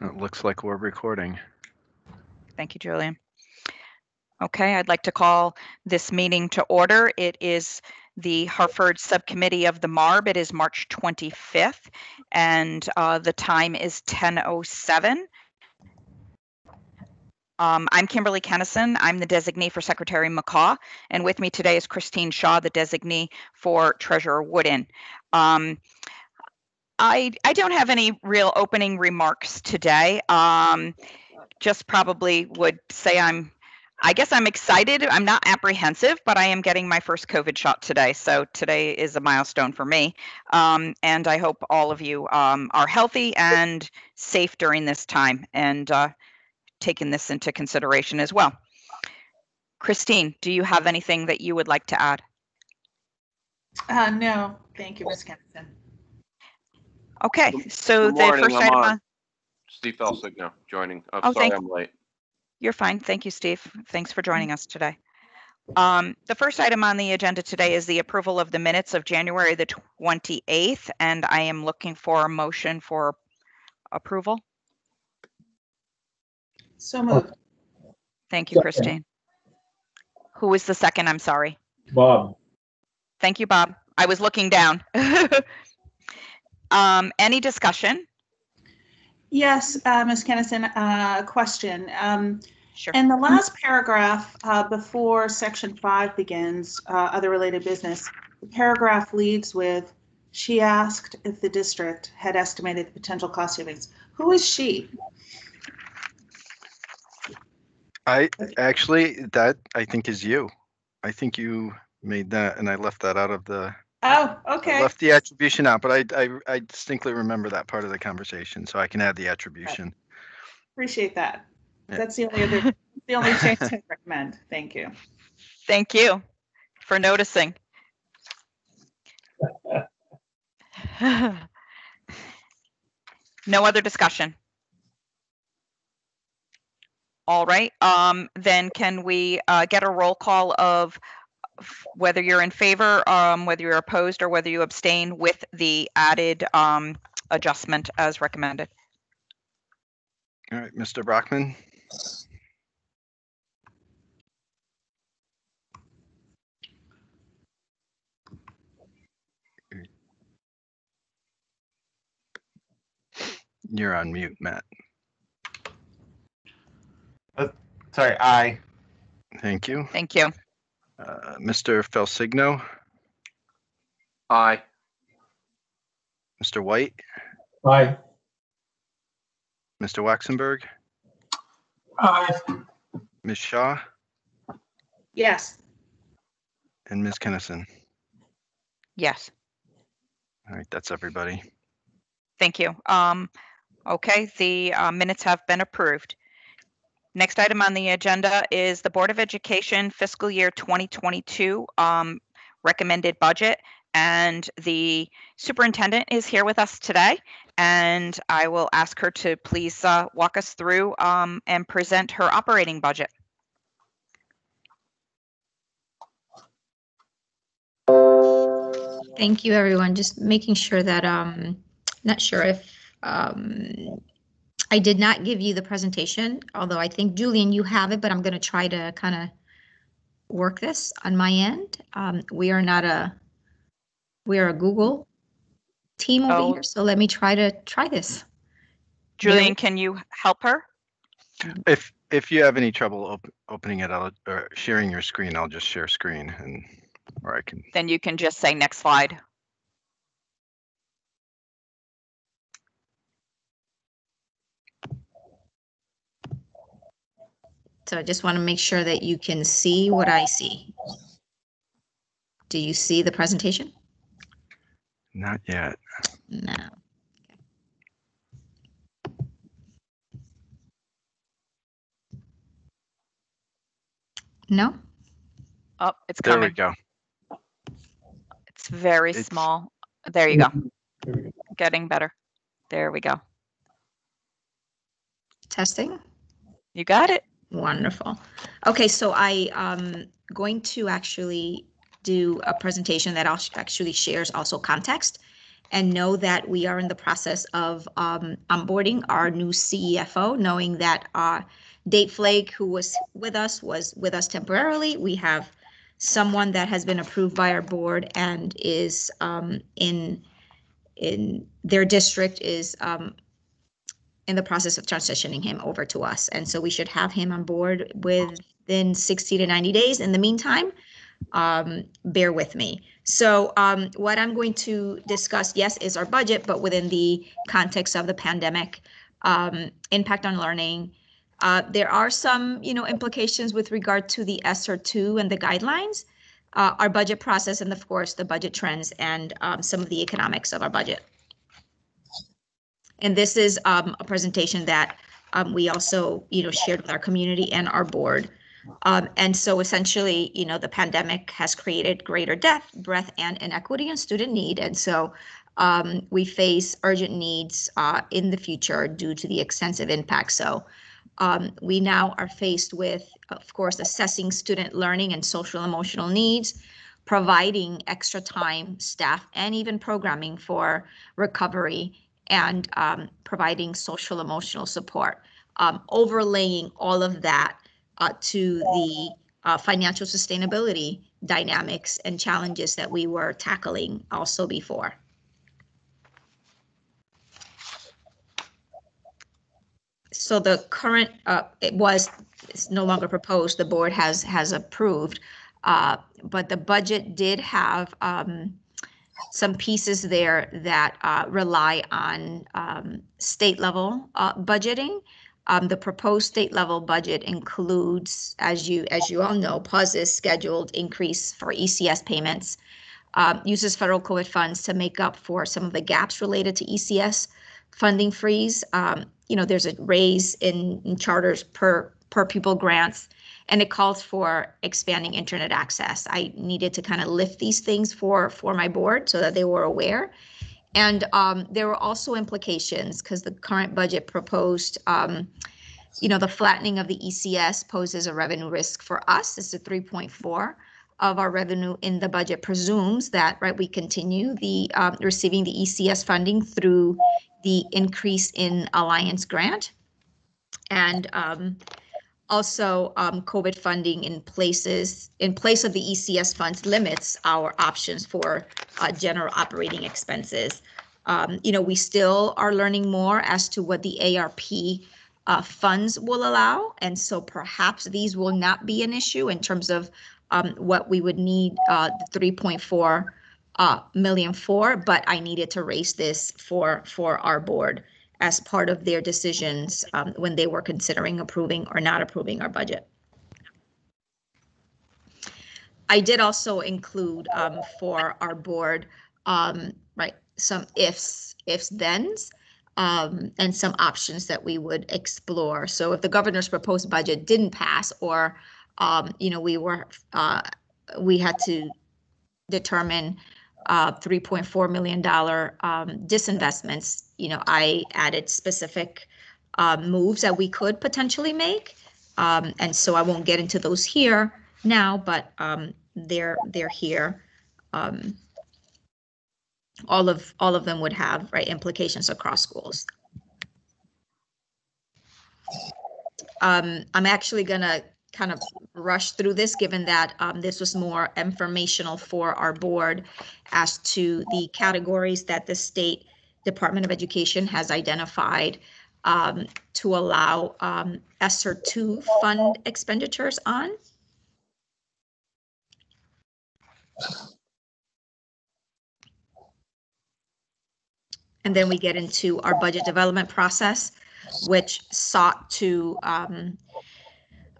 It looks like we're recording. Thank you, Julian. Okay, I'd like to call this meeting to order. It is the Hartford Subcommittee of the MARB. It is March 25th, and uh, the time is 10:07. Um, I'm Kimberly Kennison. I'm the designee for Secretary McCaw, and with me today is Christine Shaw, the designee for Treasurer Wooden. Um, I I don't have any real opening remarks today. Um, just probably would say I'm I guess I'm excited. I'm not apprehensive, but I am getting my first COVID shot today. So today is a milestone for me. Um, and I hope all of you um, are healthy and safe during this time and uh, taking this into consideration as well. Christine, do you have anything that you would like to add? Uh, no, thank you, Ms. Okay, so good the morning, first I'm item on. on, Steve Falcigno joining. I'm Oh, sorry thank- I'm late. You're fine. Thank you, Steve. Thanks for joining us today. Um, the first item on the agenda today is the approval of the minutes of January the 28th, and I am looking for a motion for approval. So moved. Thank you, Second. Christine. Who was the second? I'm sorry. Bob, Thank you, Bob. I was looking down. Um, any discussion? Yes, uh, Ms. Kennison, uh, question. Um, Sure. In the last paragraph, uh, before section five begins, uh, other related business, the paragraph leads with, she asked if the district had estimated the potential cost savings. Who is she? I actually, that I think is you. I think you made that and I left that out of the, Oh, I okay. left the attribution out, but I, I, I distinctly remember that part of the conversation, so I can add the attribution. Appreciate that. Yeah. That's the only other, the only change I recommend. Thank you. Thank you for noticing. No other discussion? All right, um, then can we, uh, get a roll call of f- whether you're in favor, um, whether you're opposed or whether you abstain with the added, um, adjustment as recommended? All right, Mr. Brokman, you're on mute, Matt. Sorry, I. Thank you. Thank you. Uh, Mr. Falcigno, Aye. Mr. White, aye. Mr. Waxenberg, Aye. Ms. Shaw, Yes. and Ms. Kennison. Yes. All right, that's everybody. Thank you. Um, okay, the uh, minutes have been approved. Next item on the agenda is the Board of Education fiscal year 2022 um, recommended budget. And the superintendent is here with us today. And I will ask her to please uh, walk us through um, and present her operating budget. Thank you, everyone. Just making sure that, um, not sure if, um, I did not give you the presentation, although I think Julian, you have it, but I'm gonna try to kind of work this on my end. Um, we are not a, we are a Google team Oh. over here, so let me try to try this. Julian, can you help her? If, if you have any trouble op- opening it out or sharing your screen, I'll just share screen and, or I can, Then you can just say next slide. So I just want to make sure that you can see what I see. Do you see the presentation? not yet. No. No? Oh, it's There we coming. go. It's very It's- small. There you go. There we go. Getting better. There we go. Testing? You got it. Wonderful. Okay, so I um going to actually do a presentation that actually shares also context. and know that we are in the process of um, onboarding our new CEFO, knowing that uh, Date Flake, who was with us, was with us temporarily. We have someone that has been approved by our board and is um, in in their district is um, in the process of transitioning him over to us. And so we should have him on board within 60 to 90 days. In the meantime, um, bear with me. So um, what I'm going to discuss, yes, is our budget, but within the context of the pandemic, um, impact on learning. Uh, there are some, you know, implications with regard to the ESSER two and the guidelines, uh, our budget process, and of course the budget trends and um, some of the economics of our budget. And this is um, a presentation that um, we also, you know, shared with our community and our board. Um, and so essentially, you know, the pandemic has created greater depth, breadth, and inequity in student need. And so um, we face urgent needs uh, in the future due to the extensive impact. So um, we now are faced with, of course, assessing student learning and social emotional needs, providing extra time, staff, and even programming for recovery and um, providing social emotional support. Um, overlaying all of that uh, to the uh, financial sustainability dynamics and challenges that we were tackling also before. So the current, uh, it was, it's no longer proposed, the board has, has approved. Uh, but the budget did have, um, some pieces there that, uh, rely on, um, state level, uh, budgeting. Um, the proposed state level budget includes, as you, as you all know, pauses scheduled increase for ECS payments. Um, uses federal COVID funds to make up for some of the gaps related to ECS funding freeze. Um, you know, there's a raise in, in charters per per pupil grants, and it calls for expanding internet access. I needed to kind of lift these things for for my board so that they were aware. And um, there were also implications because the current budget proposed, um, you know, the flattening of the ECS poses a revenue risk for us. It's a 3.4 of our revenue in the budget presumes that, right, we continue the um, receiving the ECS funding through the increase in Alliance grant. And um, also um, COVID funding in places, in place of the ECS funds limits our options for uh, general operating expenses. Um, you know, we still are learning more as to what the ARP uh, funds will allow. And so perhaps these will not be an issue in terms of um, what we would need uh, the 3.4 uh, million for, but I needed to raise this for for our board as part of their decisions um, when they were considering approving or not approving our budget. I did also include um, for our board, um, right, some ifs, ifs, thens, um, and some options that we would explore. So if the governor's proposed budget didn't pass, or um, you know, we were uh, we had to determine uh, $3.4 million um, disinvestments, you know, I added specific uh, moves that we could potentially make. Um, and so I won't get into those here now, but um, they're they're here. Um, all of all of them would have right implications across schools. Um, I'm actually gonna kind of rush through this, given that um, this was more informational for our board as to the categories that the state Department of Education has identified um, to allow um, ESSER fund expenditures on. And then we get into our budget development process, which sought to um,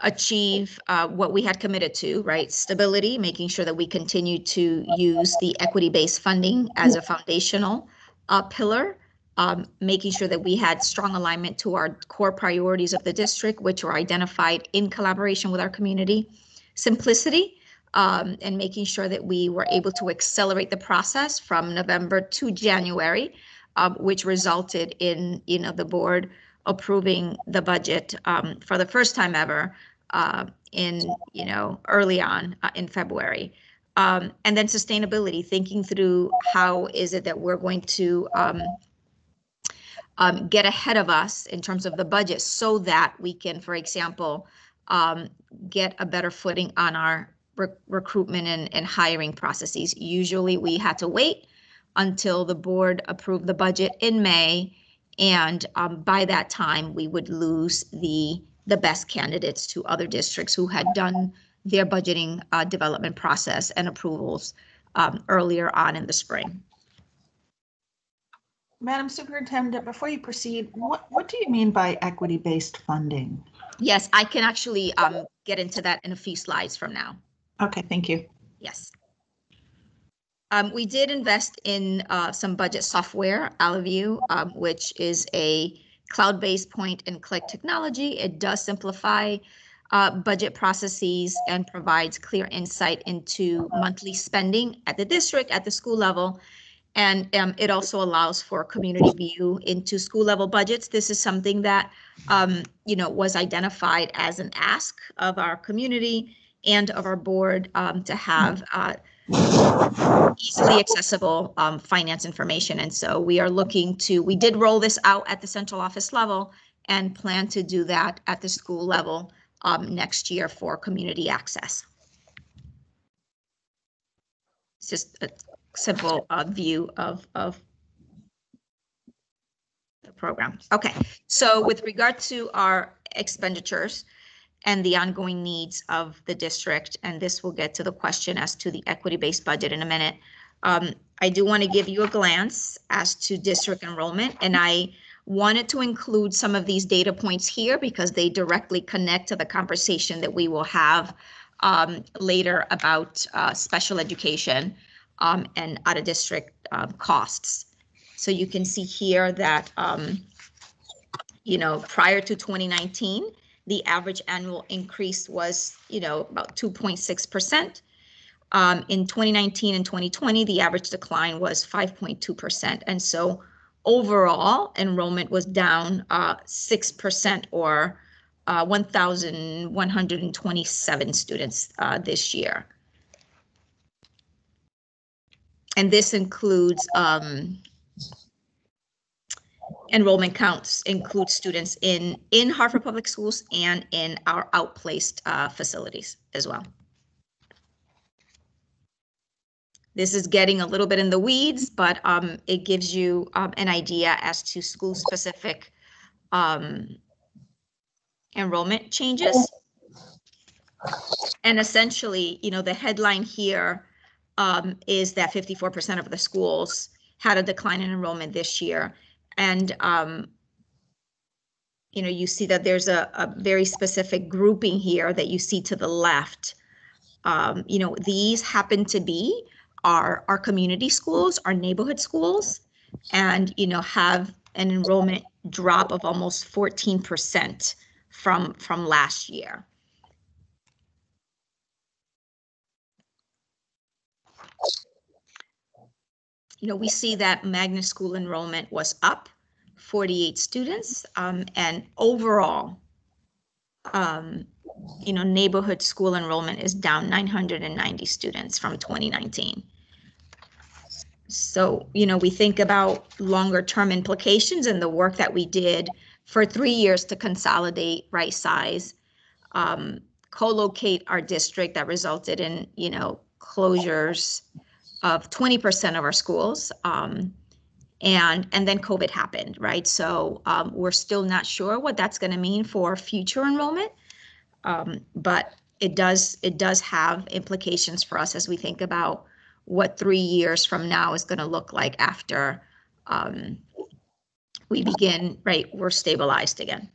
achieve uh, what we had committed to, right? Stability, making sure that we continue to use the equity-based funding as a foundational uh, pillar, um, making sure that we had strong alignment to our core priorities of the district, which were identified in collaboration with our community. Simplicity, um, and making sure that we were able to accelerate the process from November to January, um, which resulted in, you know, the board approving the budget um, for the first time ever uh, in, you know, early on uh, in February. Um, and then sustainability, thinking through how is it that we're going to um, um, get ahead of us in terms of the budget so that we can, for example, um, get a better footing on our rec- recruitment and, and hiring processes. Usually we had to wait until the board approved the budget in May. And um, by that time, we would lose the, the best candidates to other districts who had done their budgeting uh, development process and approvals um, earlier on in the spring. Madam Superintendent, before you proceed, what, what do you mean by equity-based funding? Yes, I can actually um, get into that in a few slides from now. Okay, thank you. Yes. Um, we did invest in uh, some budget software, Allovue, um, which is a cloud-based point and click technology. It does simplify uh, budget processes and provides clear insight into monthly spending at the district, at the school level. And um, it also allows for community view into school level budgets. This is something that, um, you know, was identified as an ask of our community and of our board um, to have uh, easily accessible um, finance information. And so we are looking to, we did roll this out at the central office level and plan to do that at the school level um, next year for community access. It's just a simple uh, view of, of the program. Okay, so with regard to our expenditures, and the ongoing needs of the district. And this will get to the question as to the equity-based budget in a minute. Um, I do want to give you a glance as to district enrollment, and I wanted to include some of these data points here because they directly connect to the conversation that we will have um, later about uh, special education um, and out-of-district um, costs. So you can see here that, um, you know, prior to 2019, the average annual increase was, you know, about 2.6%. Um, in 2019 and 2020, the average decline was 5.2%. And so overall enrollment was down uh, 6% or uh, 1,127 students uh, this year. And this includes um, enrollment counts include students in in Hartford Public Schools and in our outplaced uh, facilities as well. This is getting a little bit in the weeds, but um, it gives you um, an idea as to school-specific um, enrollment changes. And essentially, you know, the headline here um, is that 54% of the schools had a decline in enrollment this year. And, um, you know, you see that there's a, a very specific grouping here that you see to the left. Um, you know, these happen to be our, our community schools, our neighborhood schools, and, you know, have an enrollment drop of almost 14% from, from last year. you know, we see that magnet school enrollment was up 48 students um, and overall, um, you know, neighborhood school enrollment is down 990 students from 2019. So, you know, we think about longer term implications and the work that we did for three years to consolidate right size, um, co-locate our district that resulted in, you know, closures, of 20% of our schools. Um, and and then COVID happened, right? So um, we're still not sure what that's going to mean for future enrollment, um, but it does it does have implications for us as we think about what three years from now is going to look like after um, we begin, right? We're stabilized again.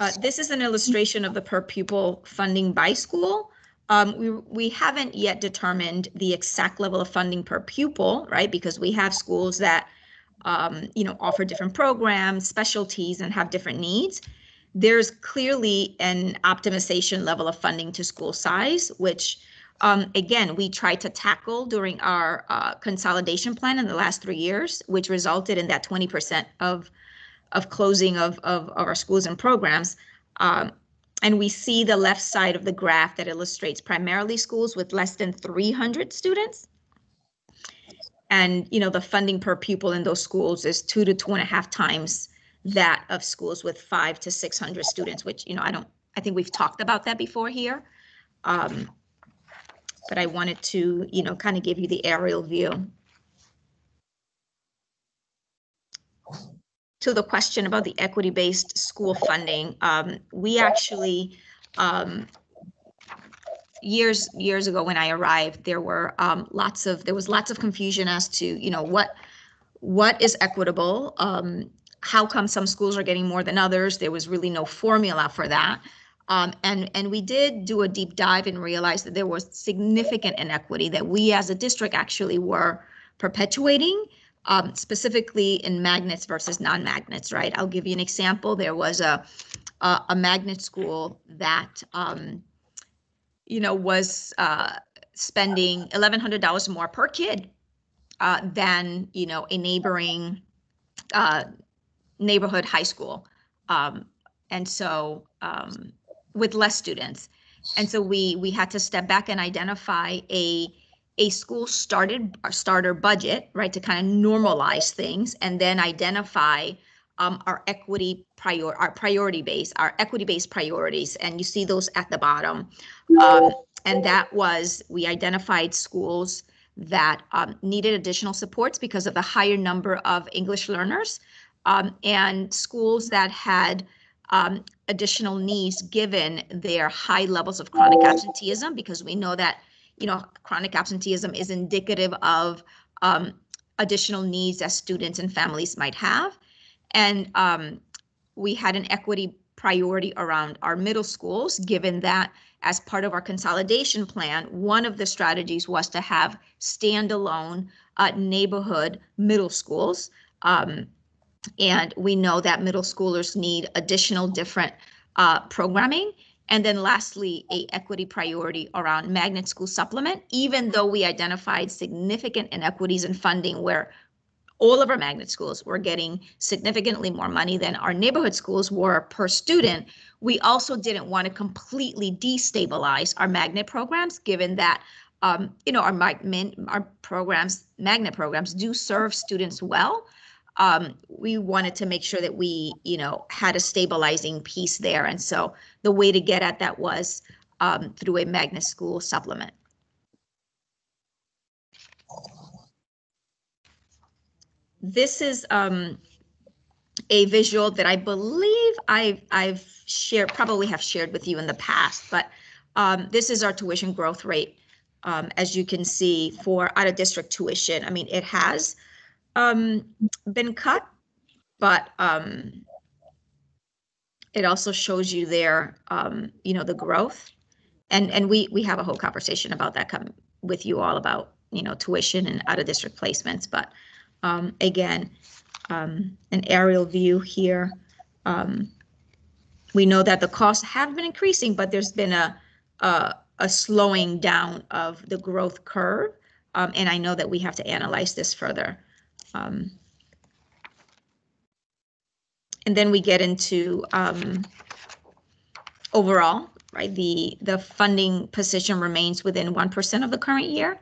Uh, this is an illustration of the per pupil funding by school. Um, we, we haven't yet determined the exact level of funding per pupil, right? Because we have schools that, um, you know, offer different programs, specialties, and have different needs. There's clearly an optimization level of funding to school size, which, um, again, we tried to tackle during our uh, consolidation plan in the last three years, which resulted in that 20% of of closing of, of, of our schools and programs. Um, and we see the left side of the graph that illustrates primarily schools with less than 300 students. And, you know, the funding per pupil in those schools is two to two and a half times that of schools with five to 600 students, which, you know, I don't, I think we've talked about that before here. Um, but I wanted to, you know, kind of give you the aerial view. To the question about the equity-based school funding, um, we actually, um, years, years ago when I arrived, there were, um, lots of, there was lots of confusion as to, you know, what, what is equitable? Um, how come some schools are getting more than others? There was really no formula for that. Um, and, and we did do a deep dive and realized that there was significant inequity that we as a district actually were perpetuating, um, specifically in magnets versus non-magnets, right? I'll give you an example. There was a, a, a magnet school that, um, you know, was uh, spending $1,100 more per kid uh, than, you know, a neighboring uh, neighborhood high school. Um, and so, um, with less students. And so we we had to step back and identify a a school started starter budget, right, to kind of normalize things and then identify um, our equity prior our priority base, our equity based priorities. And you see those at the bottom. Um, and that was we identified schools that um, needed additional supports because of the higher number of English learners um, and schools that had um, additional needs given their high levels of chronic absenteeism because we know that you know chronic absenteeism is indicative of um, additional needs that students and families might have and um, we had an equity priority around our middle schools given that as part of our consolidation plan one of the strategies was to have standalone uh, neighborhood middle schools um, and we know that middle schoolers need additional different uh, programming. And then lastly, a equity priority around magnet school supplement, even though we identified significant inequities in funding where all of our magnet schools were getting significantly more money than our neighborhood schools were per student. We also didn't want to completely destabilize our magnet programs, given that um, you know our, mag- our programs, magnet programs, do serve students well, um, we wanted to make sure that we, you know, had a stabilizing piece there. And so the way to get at that was um, through a magnet school supplement. This is um, a visual that I believe I've, I've shared, probably have shared with you in the past, but um, this is our tuition growth rate. Um, as you can see for out of district tuition, I mean, it has um, been cut, but um, it also shows you there, um, you know, the growth. And and we we have a whole conversation about that come with you all about you know tuition and out of district placements. But um, again, um, an aerial view here. Um, we know that the costs have been increasing, but there's been a a, a slowing down of the growth curve. Um, and I know that we have to analyze this further. Um, and then we get into um, overall, right? The the funding position remains within one percent of the current year.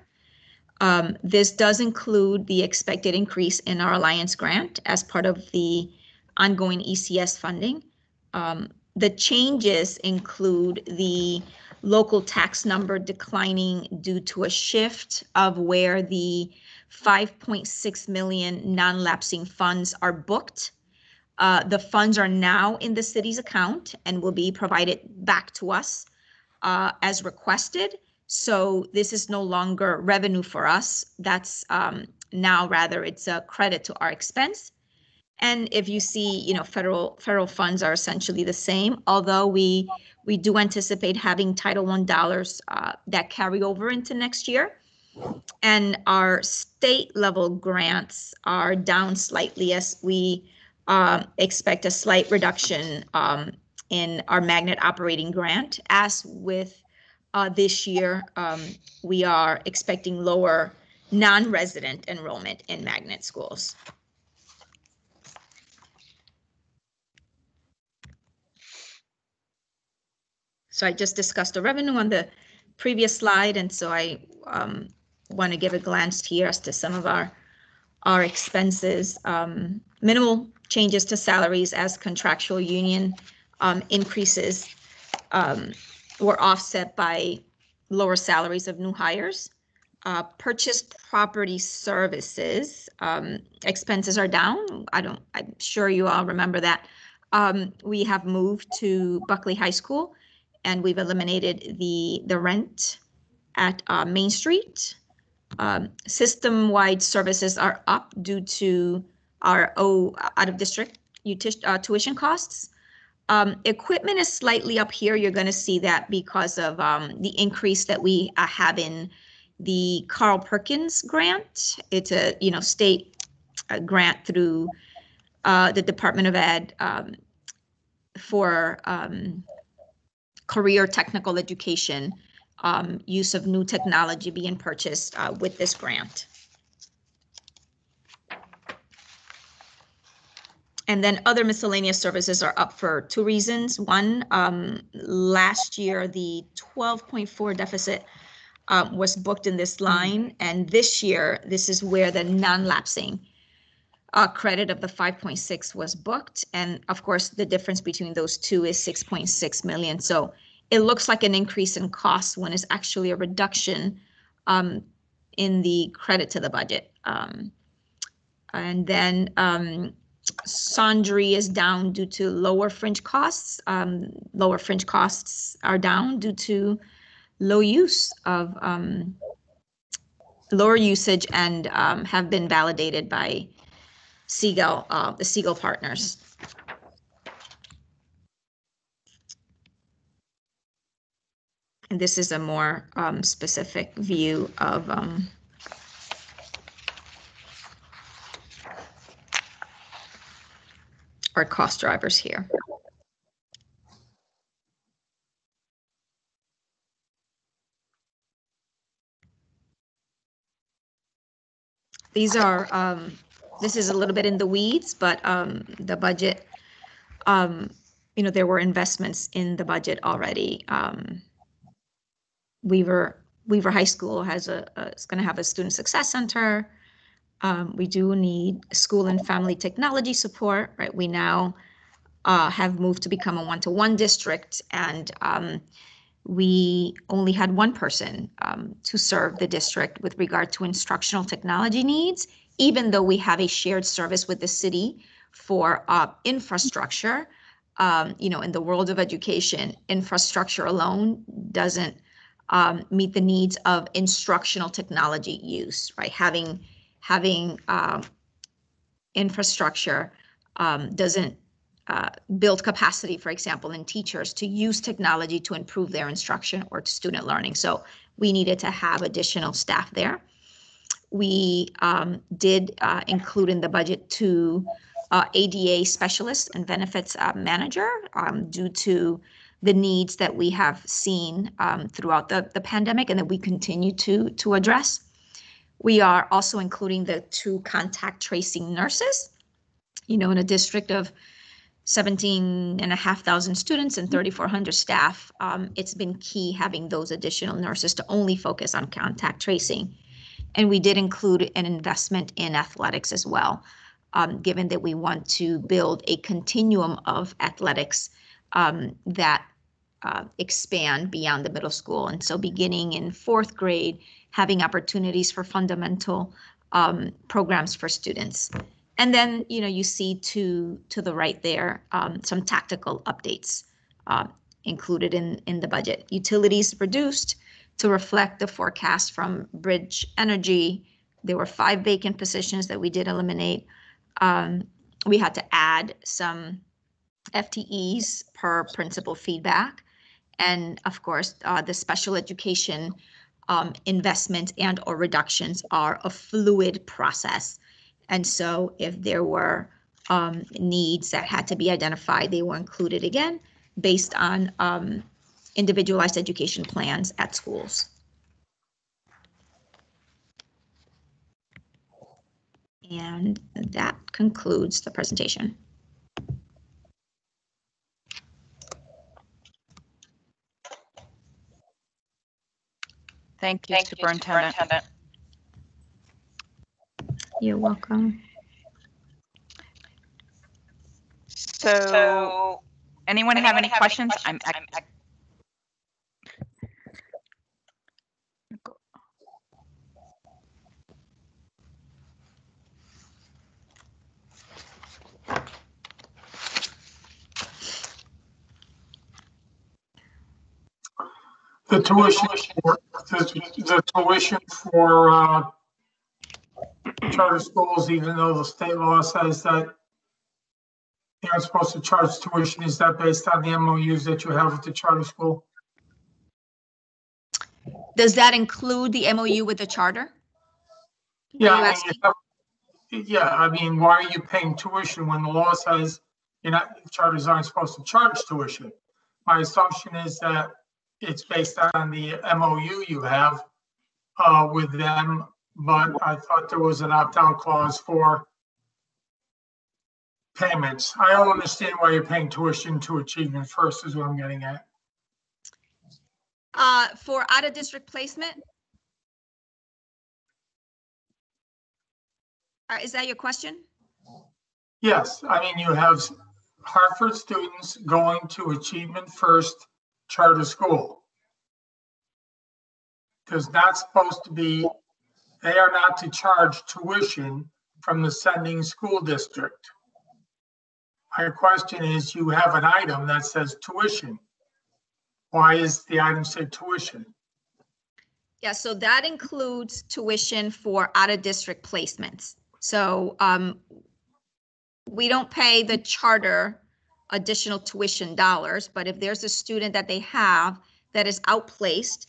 Um, this does include the expected increase in our alliance grant as part of the ongoing ECS funding. Um, the changes include the local tax number declining due to a shift of where the 5.6 million non-lapsing funds are booked. Uh, the funds are now in the city's account and will be provided back to us uh, as requested. So this is no longer revenue for us. That's um, now rather it's a credit to our expense. And if you see, you know, federal federal funds are essentially the same, although we we do anticipate having Title I dollars uh, that carry over into next year. And our state level grants are down slightly as we uh, expect a slight reduction um, in our magnet operating grant. As with this year, um, we are expecting lower non-resident enrollment in magnet schools. So I just discussed the revenue on the previous slide, and so I um, want to give a glance here as to some of our our expenses. Um, minimal changes to salaries as contractual union um, increases um, were offset by lower salaries of new hires. Uh, purchased property services um, expenses are down. I don't. I'm sure you all remember that. Um, we have moved to Bulkeley High School, and we've eliminated the the rent at uh, Main Street. Um, system-wide services are up due to our O out of district uti- uh, tuition costs. Um, equipment is slightly up here. You're going to see that because of um, the increase that we uh, have in the Carl Perkins grant. It's a you know state uh, grant through uh, the Department of Ed um, for um, career technical education, um, use of new technology being purchased uh, with this grant. And then other miscellaneous services are up for two reasons. One, um, last year, the 12.4 deficit uh, was booked in this line, and this year, this is where the non-lapsing uh, credit of the 5.6 was booked. And of course, the difference between those two is 6.6 million. So it looks like an increase in costs when it's actually a reduction um, in the credit to the budget. Um, and then um, Sundry is down due to lower fringe costs. Um, lower fringe costs are down due to low use of um, lower usage and um, have been validated by Segal, uh, the Segal partners. And this is a more um, specific view of our cost drivers here. These are, um, this is a little bit in the weeds, but um, the budget, um, you know, there were investments in the budget already. Um, Weaver, Weaver High School has a, a going to have a student success center. Um, we do need school and family technology support, right? We now uh, have moved to become a one-to-one district, and um, we only had one person um, to serve the district with regard to instructional technology needs, even though we have a shared service with the city for uh, infrastructure. Um, you know, in the world of education, infrastructure alone doesn't um, meet the needs of instructional technology use, right? Having having um, infrastructure um, doesn't uh, build capacity, for example, in teachers to use technology to improve their instruction or to student learning. So we needed to have additional staff there. We um, did uh, include in the budget two uh, ADA specialists and benefits uh, manager um, due to the needs that we have seen um, throughout the, the pandemic and that we continue to, to address. We are also including the two contact tracing nurses. You know, in a district of 17 and a half thousand students and 3,400 staff, um, it's been key having those additional nurses to only focus on contact tracing. And we did include an investment in athletics as well, um, given that we want to build a continuum of athletics um, that uh, expand beyond the middle school. And so beginning in fourth grade, having opportunities for fundamental um, programs for students. And then, you know, you see to to the right there um, some tactical updates uh, included in in the budget. Utilities reduced to reflect the forecast from Bridge Energy. There were five vacant positions that we did eliminate. Um, we had to add some FTEs per principal feedback, and of course, uh, the special education um, investments and or reductions are a fluid process. And so if there were um, needs that had to be identified, they were included again based on um, individualized education plans at schools. And that concludes the presentation. Thank you, Superintendent. You're welcome. So, anyone have any questions? I'm, ac- The tuition, for- the the tuition for uh, charter schools, even though the state law says that they aren't supposed to charge tuition, is that based on the MOUs that you have with the charter school? Does that include the MOU with the charter? Yeah, I mean, have- yeah, I mean, why are you paying tuition when the law says you're not, charters aren't supposed to charge tuition? My assumption is that it's based on the MOU you have uh, with them, but I thought there was an opt-out clause for payments. I don't understand why you're paying tuition to Achievement First is what I'm getting at. Uh, for out of district placement? Uh, is that your question? Yes, I mean, you have Hartford students going to Achievement First Charter School. There's not supposed to be, they are not to charge tuition from the sending school district. My question is, you have an item that says tuition. Why is the item say tuition? Yeah, so that includes tuition for out of district placements. So, um, we don't pay the charter additional tuition dollars, but if there's a student that they have that is outplaced,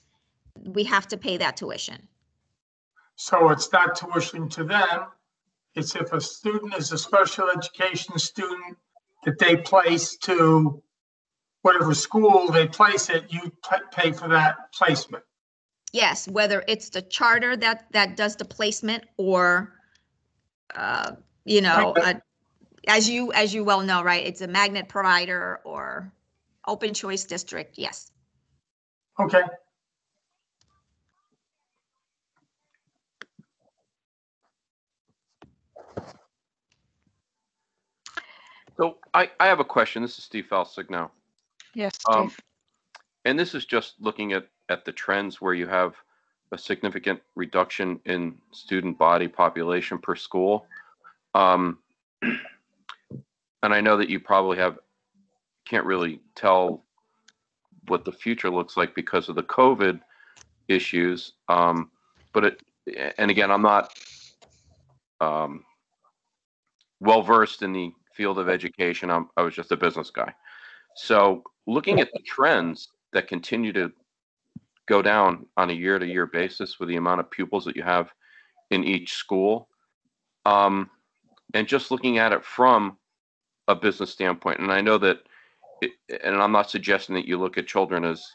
we have to pay that tuition. So it's not tuition to them. It's if a student is a special education student that they place to whatever school they place it, you pay for that placement. Yes, whether it's the charter that, that does the placement or, uh, you know, Okay. As you, as you well know, right, it's a magnet provider or open choice district, yes. Okay, So I, I have a question. This is Steve Falcigno. yes, Um, Steve. And this is just looking at, at the trends where you have a significant reduction in student body population per school. Um, and I know that you probably have, can't really tell what the future looks like because of the COVID issues. Um, but it, and again, I'm not um, well versed in the field of education. I'm, I was just a business guy. So looking at the trends that continue to go down on a year to year basis with the amount of pupils that you have in each school. Um, and just looking at it from a business standpoint, and I know that, it, and I'm not suggesting that you look at children as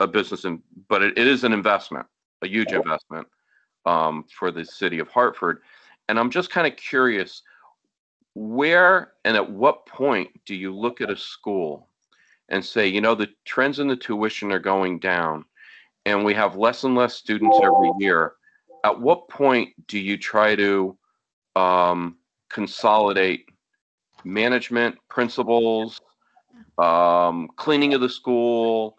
a business, and but it, it is an investment, a huge investment um, for the city of Hartford. And I'm just kind of curious, where and at what point do you look at a school and say, you know, the trends in the tuition are going down and we have less and less students every year. At what point do you try to um, consolidate management, principals, um, cleaning of the school?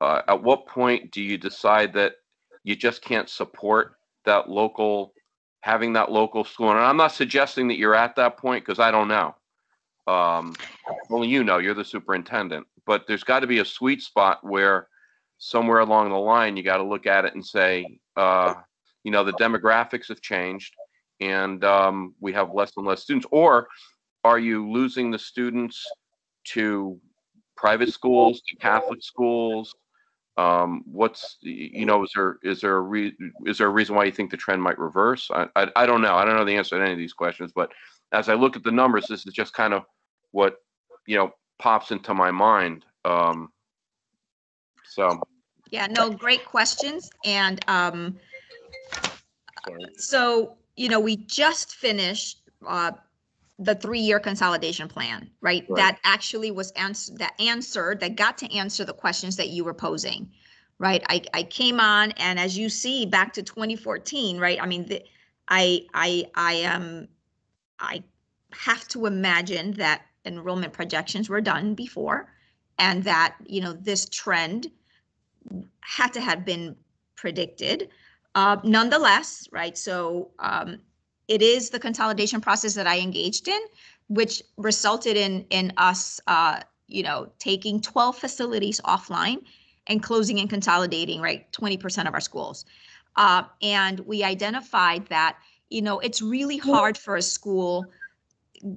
Uh, at what point do you decide that you just can't support that local, having that local school? And I'm not suggesting that you're at that point because I don't know. Um, only you know, you're the superintendent, but there's got to be a sweet spot where somewhere along the line, you got to look at it and say, uh, you know, the demographics have changed and um, we have less and less students. Or are you losing the students to private schools, to Catholic schools? Um, what's, you know, is there, is there a re, is there a reason why you think the trend might reverse? I, I, I don't know. I don't know the answer to any of these questions, but as I look at the numbers, this is just kind of what, you know, pops into my mind. Um, so, Yeah, no, great questions. And um, so, you know, we just finished uh, the three-year consolidation plan, right? Right. That actually was answered, that answered, that got to answer the questions that you were posing. right? I, I came on and as you see back to 2014, right? I mean, the, I, I, I am, I have to imagine that enrollment projections were done before and that, you know, this trend had to have been predicted. Uh, nonetheless, right, so um, it is the consolidation process that I engaged in, which resulted in in us, uh, you know, taking 12 facilities offline and closing and consolidating, right, 20% of our schools. Uh, and we identified that, you know, it's really hard for a school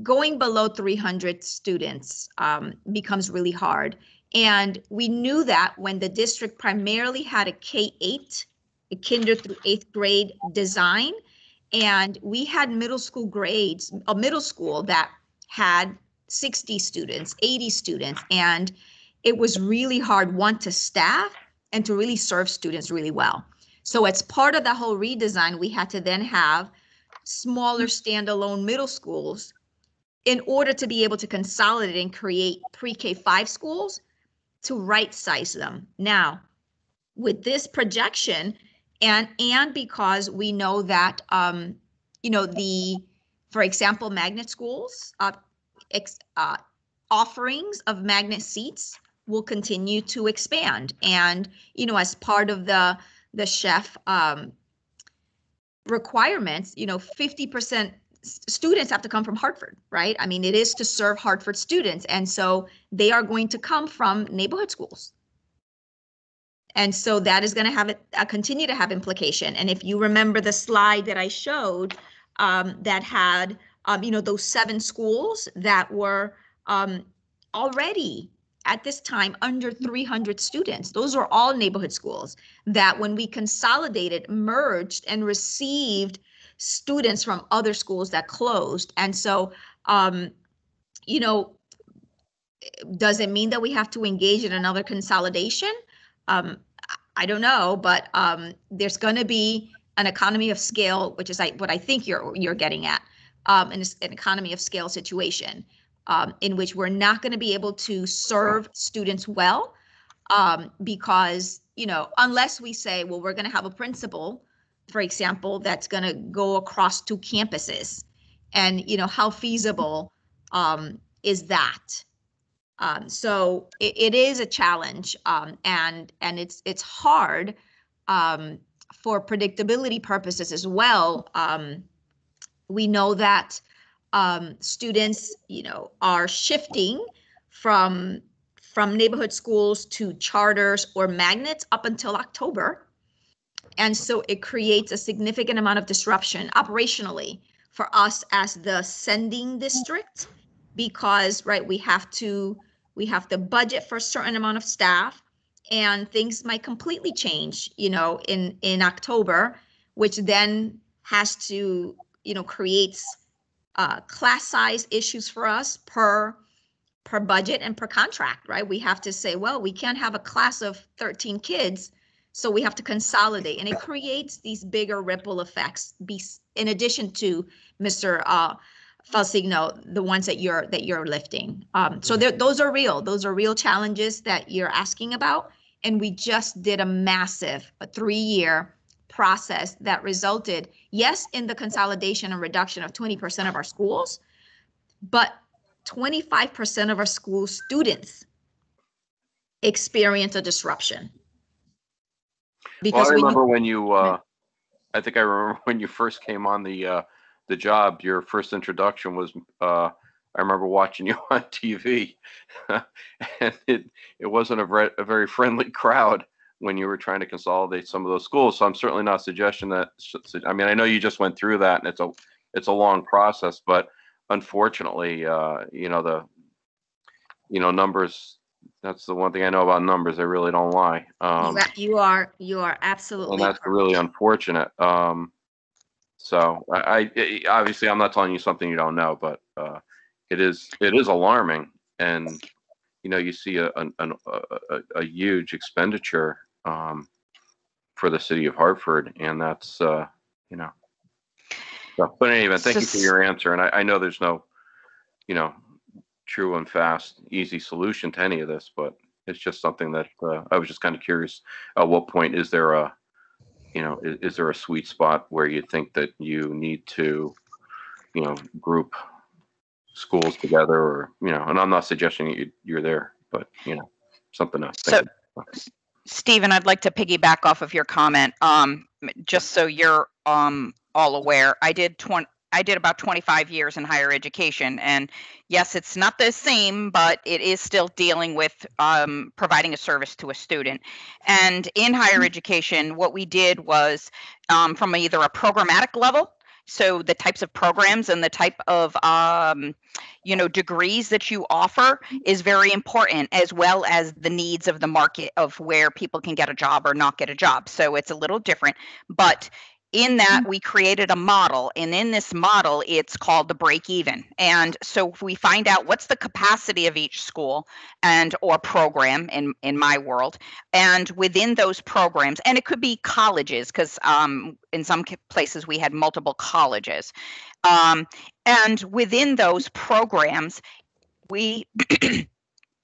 going below 300 students um, becomes really hard. And we knew that when the district primarily had a K 8, a kinder through eighth grade design, and we had middle school grades, a middle school that had 60 students, 80 students, and it was really hard, one, to staff and to really serve students really well. So, as part of the whole redesign, we had to then have smaller standalone middle schools in order to be able to consolidate and create pre K 5 schools to right size them. Now, with this projection, and and because we know that um, you know the, for example, magnet schools uh, ex, uh, offerings of magnet seats will continue to expand, and you know as part of the the Sheff um, requirements, you know, 50% students have to come from Hartford, right? I mean, it is to serve Hartford students. And so they are going to come from neighborhood schools. And so that is going to have it uh, continue to have implication. And if you remember the slide that I showed um, that had, um, you know, those seven schools that were um, already at this time under 300 students, those are all neighborhood schools that when we consolidated, merged, and received students from other schools that closed. And so, um, you know, does it mean that we have to engage in another consolidation? Um, I don't know, but um, there's going to be an economy of scale, which is what I think you're you're getting at, um, an, an economy of scale situation um, in which we're not going to be able to serve students well um, because you know unless we say, well, we're going to have a principal for example, that's going to go across two campuses, and you know how feasible um, is that? Um, so it, it is a challenge, um, and and it's it's hard um, for predictability purposes as well. Um, we know that um, students, you know, are shifting from from neighborhood schools to charters or magnets up until October. And so it creates a significant amount of disruption operationally for us as the sending district because right we have to we have to budget for a certain amount of staff and things might completely change you know in in october which then has to you know creates uh, class size issues for us per per budget and per contract right we have to say well we can't have a class of 13 kids so we have to consolidate and it creates these bigger ripple effects be, in addition to Mr. Uh, Falcigno, the ones that you're that you're lifting. Um, so those are real. Those are real challenges that you're asking about. And we just did a massive a three-year process that resulted, yes, in the consolidation and reduction of 20% of our schools, but 25% of our school students experience a disruption well, I remember when you, uh, I think I remember when you first came on the, uh, the job, your first introduction was, uh, I remember watching you on TV and it, it wasn't a, very, a very friendly crowd when you were trying to consolidate some of those schools. So I'm certainly not suggesting that, I mean, I know you just went through that and it's a, it's a long process, but unfortunately, uh, you know, the, you know, numbers that's the one thing I know about numbers. They really don't lie. Um, you are you are absolutely. And that's correct. really unfortunate. Um, so I, I, obviously I'm not telling you something you don't know, but uh, it is it is alarming, and you know you see a a, a, a huge expenditure um, for the city of Hartford, and that's uh, you know. So, but anyway, thank you for your answer, and I, I know there's no, you know, true and fast, easy solution to any of this, but It's just something that uh, I was just kind of curious. At what point is there a, you know, is, is there a sweet spot where you think that you need to, you know, group schools together, or you know, and I'm not suggesting you, you're there, but you know, something else. So, Stephen, I'd like to piggyback off of your comment. Um, just so you're um all aware, I did 20, I did about 25 years in higher education. And yes, it's not the same, but it is still dealing with um, providing a service to a student. And in higher education, what we did was um, from either a programmatic level, so the types of programs and the type of um, you know degrees that you offer is very important as well as the needs of the market of where people can get a job or not get a job so it's a little different but in that we created a model and in this model it's called the break even. And so if we find out what's the capacity of each school and or program in in my world and within those programs and it could be colleges because um, in some places we had multiple colleges um, and within those programs we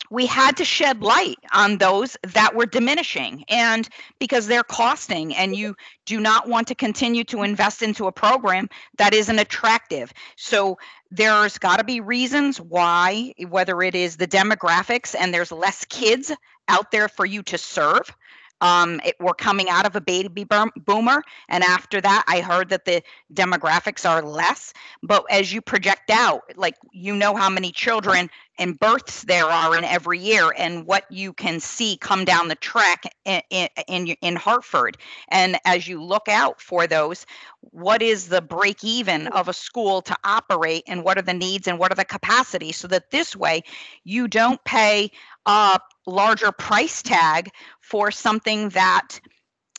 we had to shed light on those that were diminishing. And because they're costing and you do not want to continue to invest into a program that isn't attractive. So there's got to be reasons why whether it is the demographics and there's less kids out there for you to serve um, it, we're coming out of a baby boomer, and after that, I heard that the demographics are less. But as you project out, like you know how many children and births there are in every year, and what you can see come down the track in, in, in, Hartford. And as you look out for those, what is the break even of a school to operate, and what are the needs and what are the capacities, so that this way you don't pay a larger price tag for something that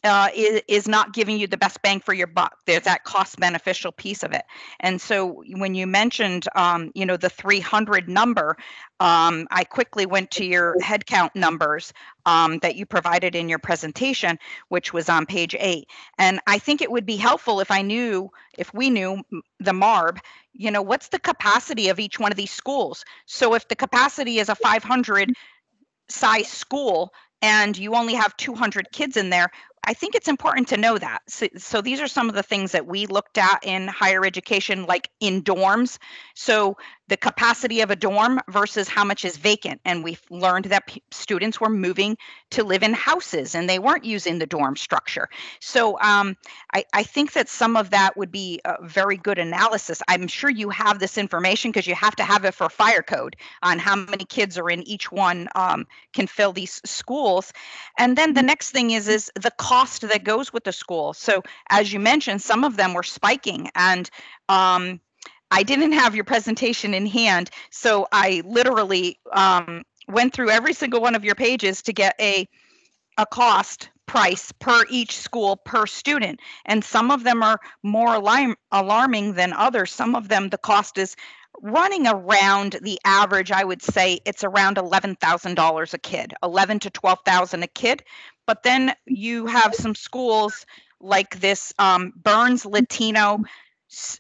uh, is, is not giving you the best bang for your buck. There's that cost beneficial piece of it. And so when you mentioned, um, you know, the 300 number, um, I quickly went to your headcount numbers um, that you provided in your presentation, which was on page eight. And I think it would be helpful if I knew, if we knew the MARB, you know, what's the capacity of each one of these schools? So if the capacity is a 500 size school and you only have 200 kids in there, I think it's important to know that. So, so, these are some of the things that we looked at in higher education, like in dorms. So the capacity of a dorm versus how much is vacant. And we've learned that p- students were moving to live in houses and they weren't using the dorm structure. So um, I, I think that some of that would be a very good analysis. I'm sure you have this information because you have to have it for fire code on how many kids are in each one um, can fill these schools. And then the next thing is is the cost that goes with the school. So as you mentioned, some of them were spiking and um, I didn't have your presentation in hand, so I literally um, went through every single one of your pages to get a a cost price per each school per student, and some of them are more alarm, alarming than others. Some of them, the cost is running around the average. I would say it's around eleven thousand dollars a kid, eleven to twelve thousand a kid. But then you have some schools like this um, Burns Latino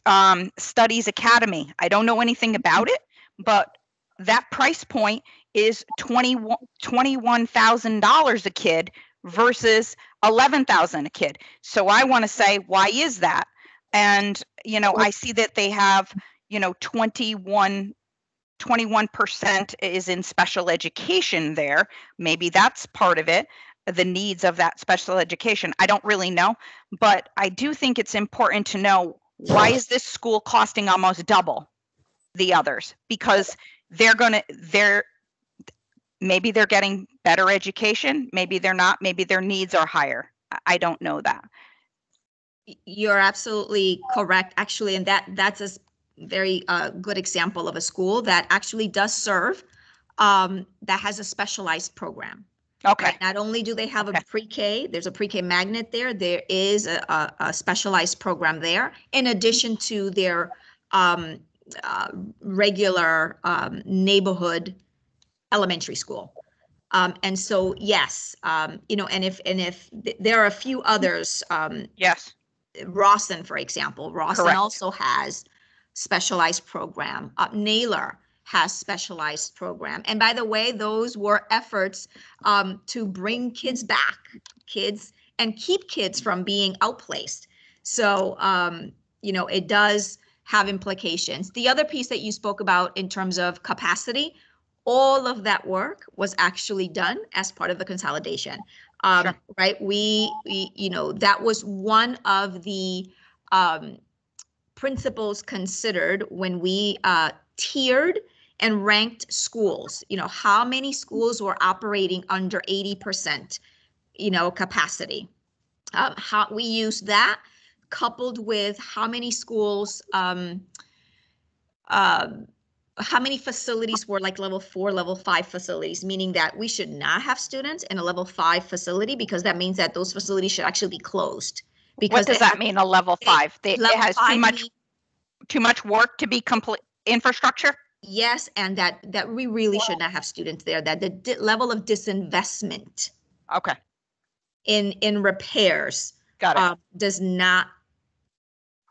um, Studies Academy. I don't know anything about it, but that price point is $21,000 a kid versus 11,000 a kid. So I want to say, why is that? And, you know, I see that they have, you know, 21 21% is in special education there. Maybe that's part of it, the needs of that special education. I don't really know, but I do think it's important to know why is this school costing almost double the others? Because they're going to they're maybe they're getting better education maybe they're not maybe their needs are higher. I don't know that. You're absolutely correct actually and that that's a very uh, good example of a school that actually does serve um, that has a specialized program Okay. Not only do they have Okay. a pre-K, there's a pre-K magnet there, there is a, a, a specialized program there, in addition to their um, uh, regular um, neighborhood elementary school. Um, and so, yes, um, you know, and if, and if, th- there are a few others, um, Yes. Rawson, for example, Rawson Correct. also has specialized program. Uh, Naylor has specialized program. And by the way, those were efforts um, to bring kids back, kids, and keep kids from being outplaced. So, um, you know, it does have implications. The other piece that you spoke about in terms of capacity, all of that work was actually done as part of the consolidation. Um, Sure. Right? We, we, you know, that was one of the um, principles considered when we uh, tiered and ranked schools. You know, how many schools were operating under 80%, you know, capacity. Um, how we use that coupled with how many schools, um, um, how many facilities were like level four, level five facilities, meaning that we should not have students in a level five facility because that means that those facilities should actually be closed. Because What does that mean, a level five? They- It level has too much, mean- too much work to be complete, infrastructure? Yes, and that that we really should not have students there. That the di- level of disinvestment Okay, in in repairs got it. um, does not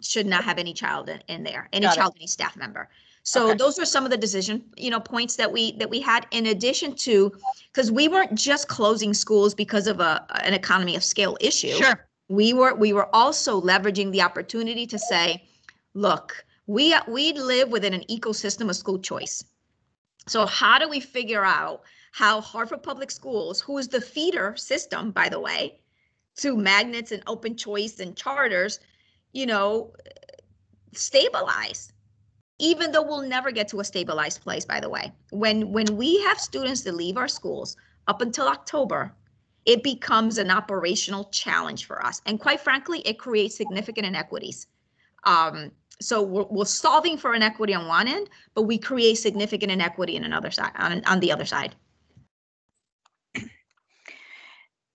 should not have any child in, in there, any Got it. child, any staff member. So Okay. those are some of the decision, you know, points that we that we had in addition to, because we weren't just closing schools because of a an economy of scale issue. Sure, We were we were also leveraging the opportunity to say, look, we we live within an ecosystem of school choice. So how do we figure out how Hartford Public Schools, who is the feeder system, by the way, to magnets and open choice and charters, you know, stabilize? Even though we'll never get to a stabilized place, by the way. When when we have students that leave our schools up until October, it becomes an operational challenge for us. And quite frankly, it creates significant inequities. Um, so we're, we're solving for inequity on one end, but we create significant inequity in another side, on, on the other side.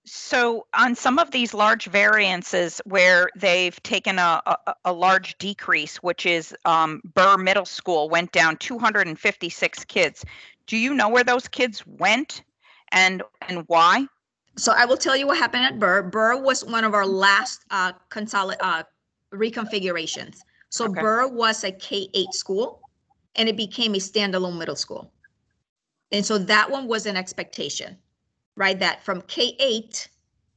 so on some of these large variances where they've taken a, a, a large decrease, which is um, Burr Middle School went down 256 kids. Do you know where those kids went and, and why? So I will tell you what happened at Burr. Burr was one of our last uh, consolid uh, reconfigurations. So Okay. Burr was a K eight school, and it became a standalone middle school. And so that one was an expectation, right? That from K eight,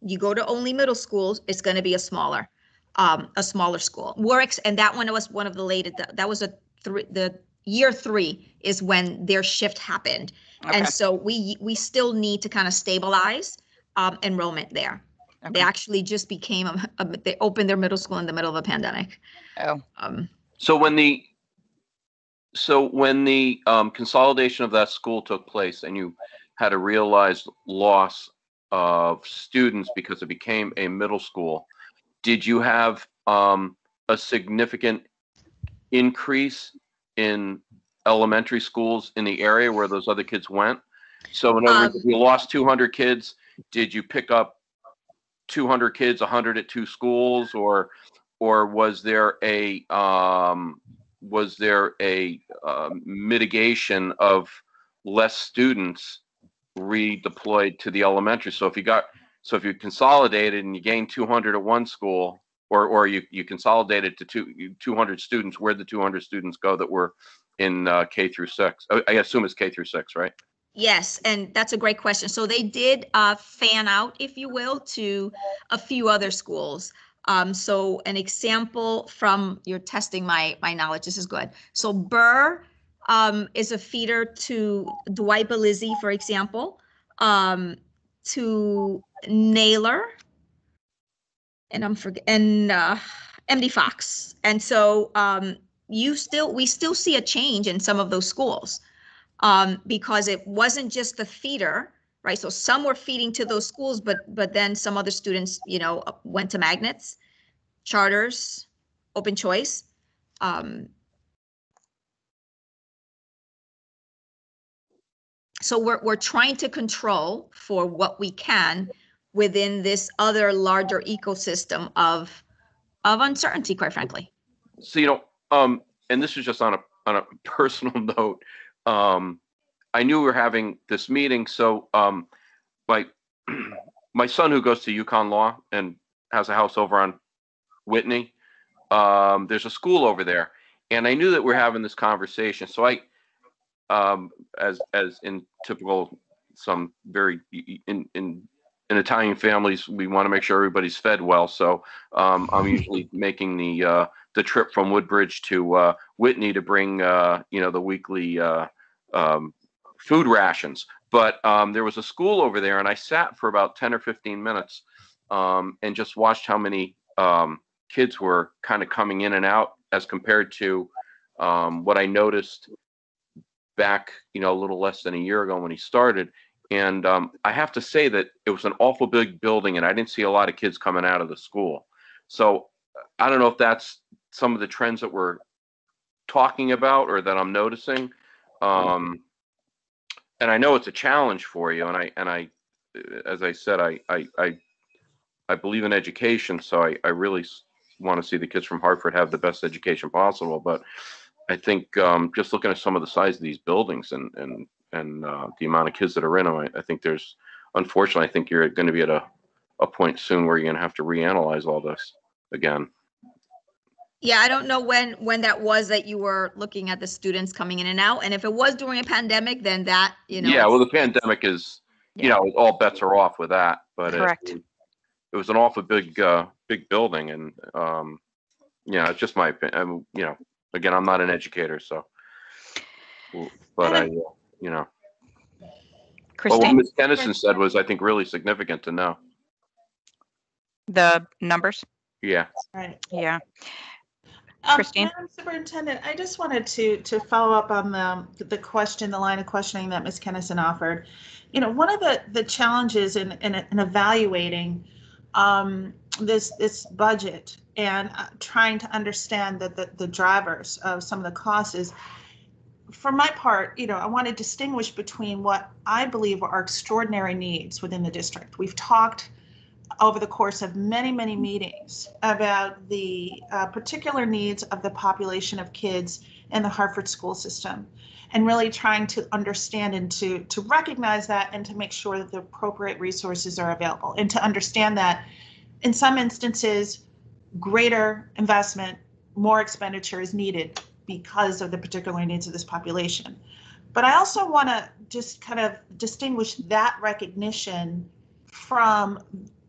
you go to only middle schools, it's going to be a smaller, um, a smaller school. We're and that one was one of the latest. That, that was a three. The year three is when their shift happened. Okay, And so we we still need to kind of stabilize um, enrollment there. They okay. actually just became a, a, they opened their middle school in the middle of a pandemic. Oh, Um, So when the, so when the um, consolidation of that school took place and you had a realized loss of students because it became a middle school, did you have um, a significant increase in elementary schools in the area where those other kids went? So in other words, Um, if you lost 200 kids, did you pick up 200 kids, 100 at two schools, or or was there a um, was there a uh, mitigation of less students redeployed to the elementary? So if you got so if you consolidated and you gained 200 at one school, or or you you consolidated to two 200 students, where'd the 200 students go that were in uh, K through six? I, I assume it's K through six, right? yes, and that's a great question. So they did uh, fan out, if you will, to a few other schools. Um, so an example from you're testing my my knowledge. This is good. So Burr um, is a feeder to Dwight Bellizzi, for example, um, to Naylor, and I'm and uh, MD Fox. And so um, you still we still see a change in some of those schools um, because it wasn't just the feeder, right? So some were feeding to those schools, but but then some other students, you know, went to magnets, charters, open choice. Um, so we're we're trying to control for what we can within this other larger ecosystem of of uncertainty, quite frankly. So you know, um, and this is just on a on a personal note. Um, I knew we were having this meeting, so um, my my son who goes to UConn Law and has a house over on Whitney. Um, there's a school over there, and I knew that we're having this conversation, so I um, as as in typical some very in in in Italian families, we want to make sure everybody's fed well. So um, I'm usually making the uh, the trip from Woodbridge to uh, Whitney to bring uh, you know the weekly uh, um, food rations. But um, there was a school over there, and I sat for about ten or fifteen minutes um, and just watched how many um, kids were kind of coming in and out as compared to um, what I noticed back, you know, a little less than a year ago when he started. And um, I have to say that it was an awful big building, and I didn't see a lot of kids coming out of the school. So I don't know if that's some of the trends that we're talking about or that I'm noticing. Um, and I know it's a challenge for you, and I and I, as I said, I I I, I believe in education, so I I really want to see the kids from Hartford have the best education possible. But I think um, just looking at some of the size of these buildings and and and uh, the amount of kids that are in them, I, I think there's unfortunately I think you're going to be at a a point soon where you're going to have to reanalyze all this again. Yeah, I don't know when when that was that you were looking at the students coming in and out, and if it was during a pandemic, then that you know. yeah, well, the pandemic is, you know, all bets are off with that. But it- Correct. it was an awful big, uh, big building, and um, yeah, it's just my opinion. I'm, you know, again, I'm not an educator, so. But I, uh, you know, but what Christine, Ms. Kennison said was, I think, really significant to know. the numbers? Yeah. Right. Yeah. Um, Christine? Madam Superintendent, I just wanted to, to follow up on the, the question, the line of questioning that Ms. Kennison offered. You know, one of the, the challenges in, in, in evaluating um, this, this budget and uh, trying to understand that the, the drivers of some of the costs is, for my part, you know, I want to distinguish between what I believe are extraordinary needs within the district. We've talked over the course of many, many meetings about the uh, particular needs of the population of kids in the Hartford school system and really trying to understand and to, to recognize that and to make sure that the appropriate resources are available and to understand that in some instances, greater investment, more expenditure is needed because of the particular needs of this population. But I also want to just kind of distinguish that recognition from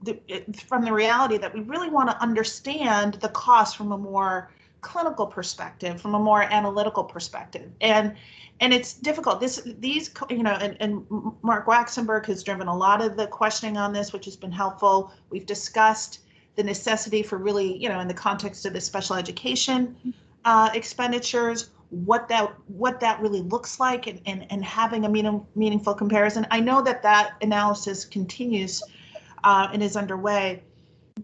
the, from the reality that we really want to understand the cost from a more clinical perspective, from a more analytical perspective. And and it's difficult. This these you know, and, and Mark Waxenberg has driven a lot of the questioning on this, which has been helpful. We've discussed the necessity for really, you know, in the context of the special education uh, expenditures, what that what that really looks like, and and, and having a meaning, meaningful comparison. I know that that analysis continues uh, and is underway.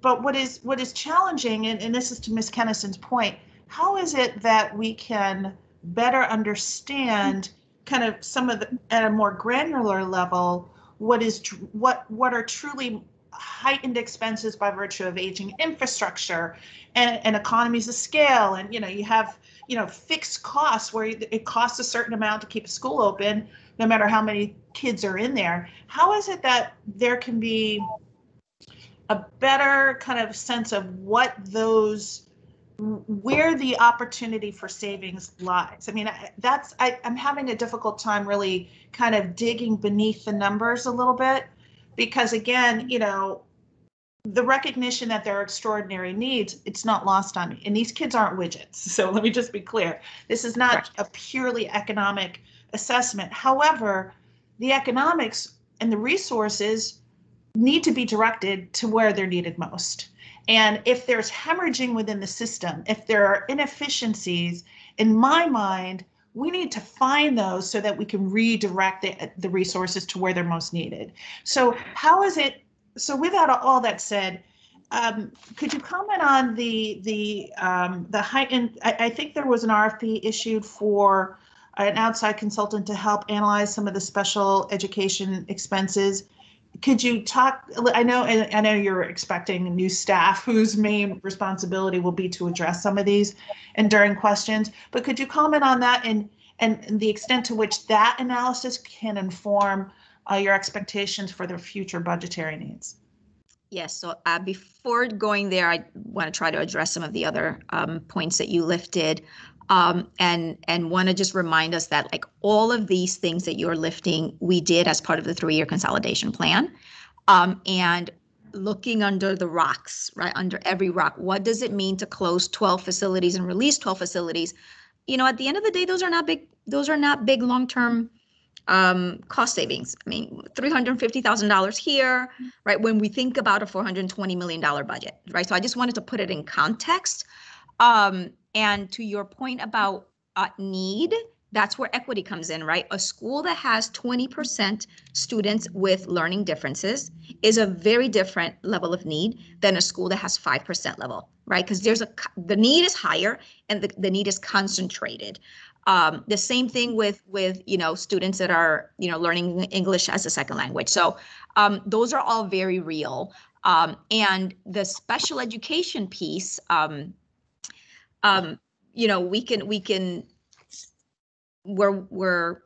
But what is what is challenging, and, and this is to Ms. Kennison's point, how is it that we can better understand kind of some of the at a more granular level what is what what are truly heightened expenses by virtue of aging infrastructure and, and economies of scale and you know you have you know fixed costs where it costs a certain amount to keep a school open no matter how many kids are in there how is it that there can be a better kind of sense of what those where the opportunity for savings lies. I mean, that's I, I'm having a difficult time really kind of digging beneath the numbers a little bit because again, you know, the recognition that there are extraordinary needs, it's not lost on me. And these kids aren't widgets. So let me just be clear. This is not a purely economic assessment. However, the economics and the resources need to be directed to where they're needed most. And if there's hemorrhaging within the system, if there are inefficiencies, in my mind, we need to find those so that we can redirect the, the resources to where they're most needed. So, how is it? So, without all that said, um, could you comment on the the um, the heightened? I, I think there was an RFP issued for an outside consultant to help analyze some of the special education expenses could you talk i know i know you're expecting new staff whose main responsibility will be to address some of these and during questions but could you comment on that and and the extent to which that analysis can inform uh, your expectations for the future budgetary needs Yes, so uh, before going there, I want to try to address some of the other um, points that you lifted. Um, and and want to just remind us that like all of these things that you're lifting, we did as part of the three-year consolidation plan. Um, and looking under the rocks, right under every rock, what does it mean to close 12 facilities and release 12 facilities? You know, at the end of the day, those are not big. Those are not big long-term um, cost savings. I mean, $350,000 here, right? When we think about a $420 million budget, right? So I just wanted to put it in context. Um, and to your point about uh, need, that's where equity comes in, right? A school that has 20% students with learning differences is a very different level of need than a school that has 5% level, right? Because there's a the need is higher and the, the need is concentrated. Um, the same thing with with you know students that are you know learning English as a second language. So um, those are all very real. Um, and the special education piece, um, um, you know, we can we can we're we're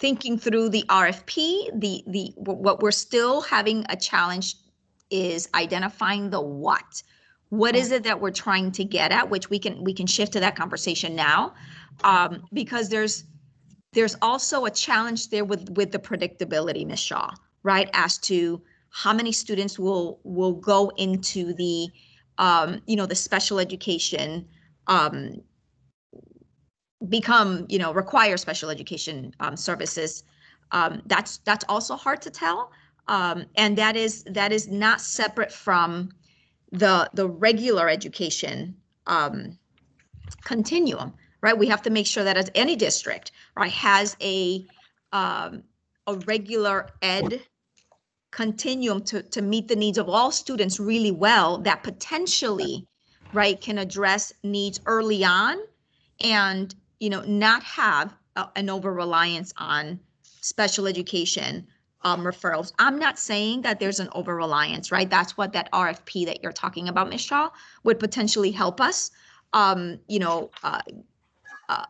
thinking through the RFP. The the what we're still having a challenge is identifying the what. What is it that we're trying to get at? Which we can we can shift to that conversation now, um, because there's there's also a challenge there with with the predictability, Ms. Shaw, right? As to how many students will will go into the um, you know the special education um, become, you know, require special education um, services. Um, that's that's also hard to tell, um, and that is that is not separate from the the regular education um, continuum, right? We have to make sure that as any district, right, has a um, a regular ed continuum to to meet the needs of all students really well. That potentially, right, can address needs early on and you know, not have a, an over reliance on special education um, referrals. I'm not saying that there's an over reliance, right? That's what that RFP that you're talking about, Ms. Shaw, would potentially help us, um, you know, uh, uh,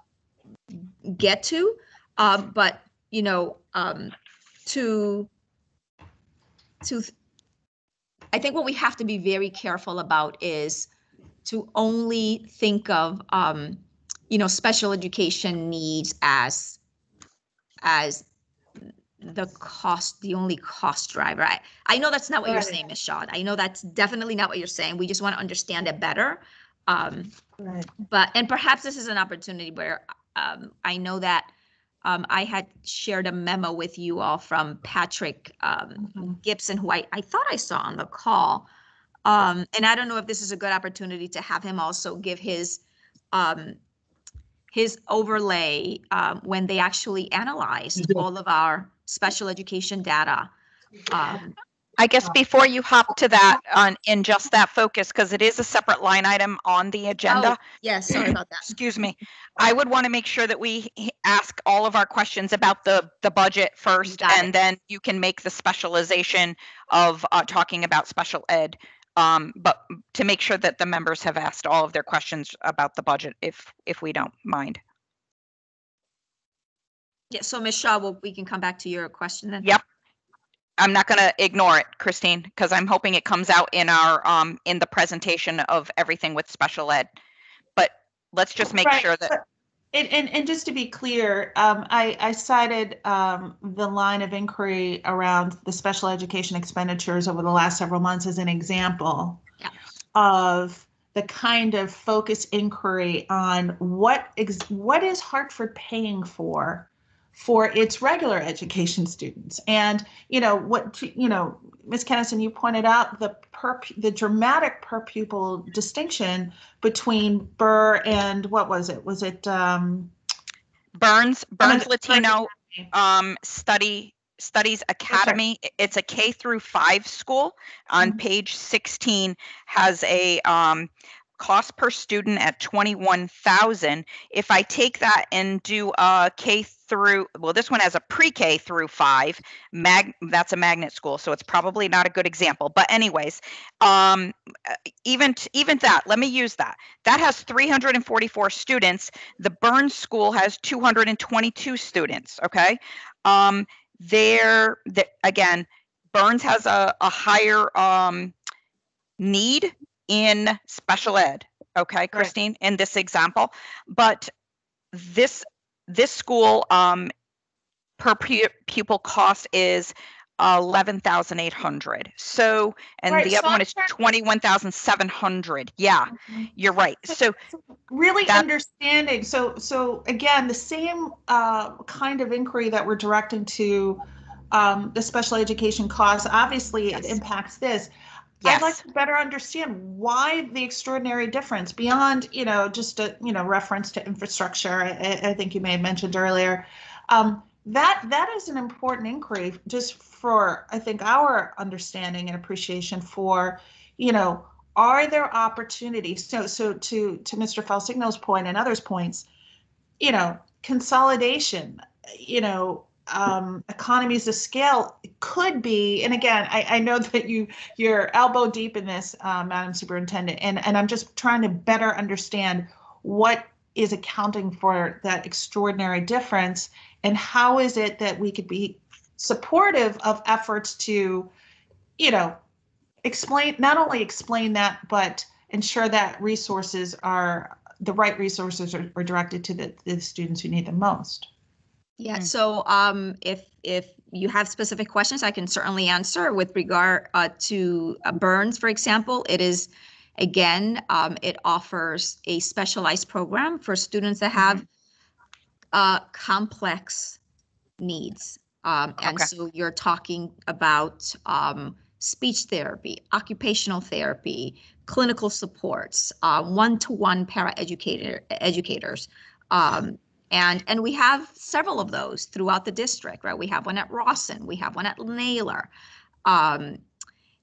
get to. Um, but you know, um, to to, I think what we have to be very careful about is to only think of um, you know, special education needs as as the cost, the only cost driver. I, I know that's not what you're saying, Ms. Shaw. I know that's definitely not what you're saying. We just want to understand it better. Um, Right. but, and perhaps this is an opportunity where, um, I know that, um, I had shared a memo with you all from Patrick, um, Mhm. Gibson, who I, I thought I saw on the call. Um, and I don't know if this is a good opportunity to have him also give his, um, his overlay, um, when they actually analyzed did. all of our special education data. Um, I guess before you hop to that on in just that focus, because it is a separate line item on the agenda. Yes, sorry about that. excuse me, I would want to make sure that we ask all of our questions about the, the budget first, and it. then you can make the specialization of uh, talking about special ed. Um, but to make sure that the members have asked all of their questions about the budget, if, if we don't mind. Yeah, so Ms. Shaw, well, we can come back to your question then. Yep. I'm not going to ignore it, Christine, because I'm hoping it comes out in our, um, in the presentation of everything with special ed. But let's just make Right, sure that, so- And, and, and just to be clear, um, I, I cited, um, the line of inquiry around the special education expenditures over the last several months as an example Yeah. of the kind of focus inquiry on what ex, what is Hartford paying for for its regular education students. And, you know, what, you know, Ms. Kennison, you pointed out the per, the dramatic per pupil distinction between Burr and what was it? Was it, um, Burns, Burns Latino, um, study, Studies Academy. I- It's a K through five school. On Mhm. page sixteen has a, um, cost per student at twenty-one thousand. If I take that and do a K through, well, this one has a pre-K through five, mag, that's a magnet school, so it's probably not a good example. But anyways, um, even, even that, let me use that. That has three hundred and forty-four students. The Burns School has two hundred and twenty-two students, okay? Um, there, the, again, Burns has a, a higher, um, need in special ed, okay, Christine, in this example. But this this school um, per pu- pupil cost is eleven thousand eight hundred. So, and Right, the so other one is twenty one thousand seven hundred. Yeah, you're right. So really That- understanding so so again the same uh, kind of inquiry that we're directing to um, the special education costs obviously it impacts this yes, i'd like to better understand why the extraordinary difference beyond you know just a you know reference to infrastructure i, I- think you may have mentioned earlier. Um, that that is an important inquiry just for i think our understanding and appreciation for you know are there opportunities? So so to to mr Falcigno's point and others points you know consolidation you know um, economies of scale could be and again I, I know that you you're elbow deep in this uh, madam superintendent and and i'm just trying to better understand what is accounting for that extraordinary difference and how is it that we could be supportive of efforts to you know explain not only explain that but ensure that resources are the right resources are, are directed to the, the students who need them most Yeah, Mm. so um, if if you have specific questions, I can certainly answer with regard uh, to uh, Burns, for example. It is, again, um, it offers a specialized program for students that have uh, complex needs. Um, and Okay. so you're talking about um, speech therapy, occupational therapy, clinical supports, uh, one-to-one paraeducator educators. Um, and and we have several of those throughout the district, right? We have one at Rawson, we have one at Naylor. Um,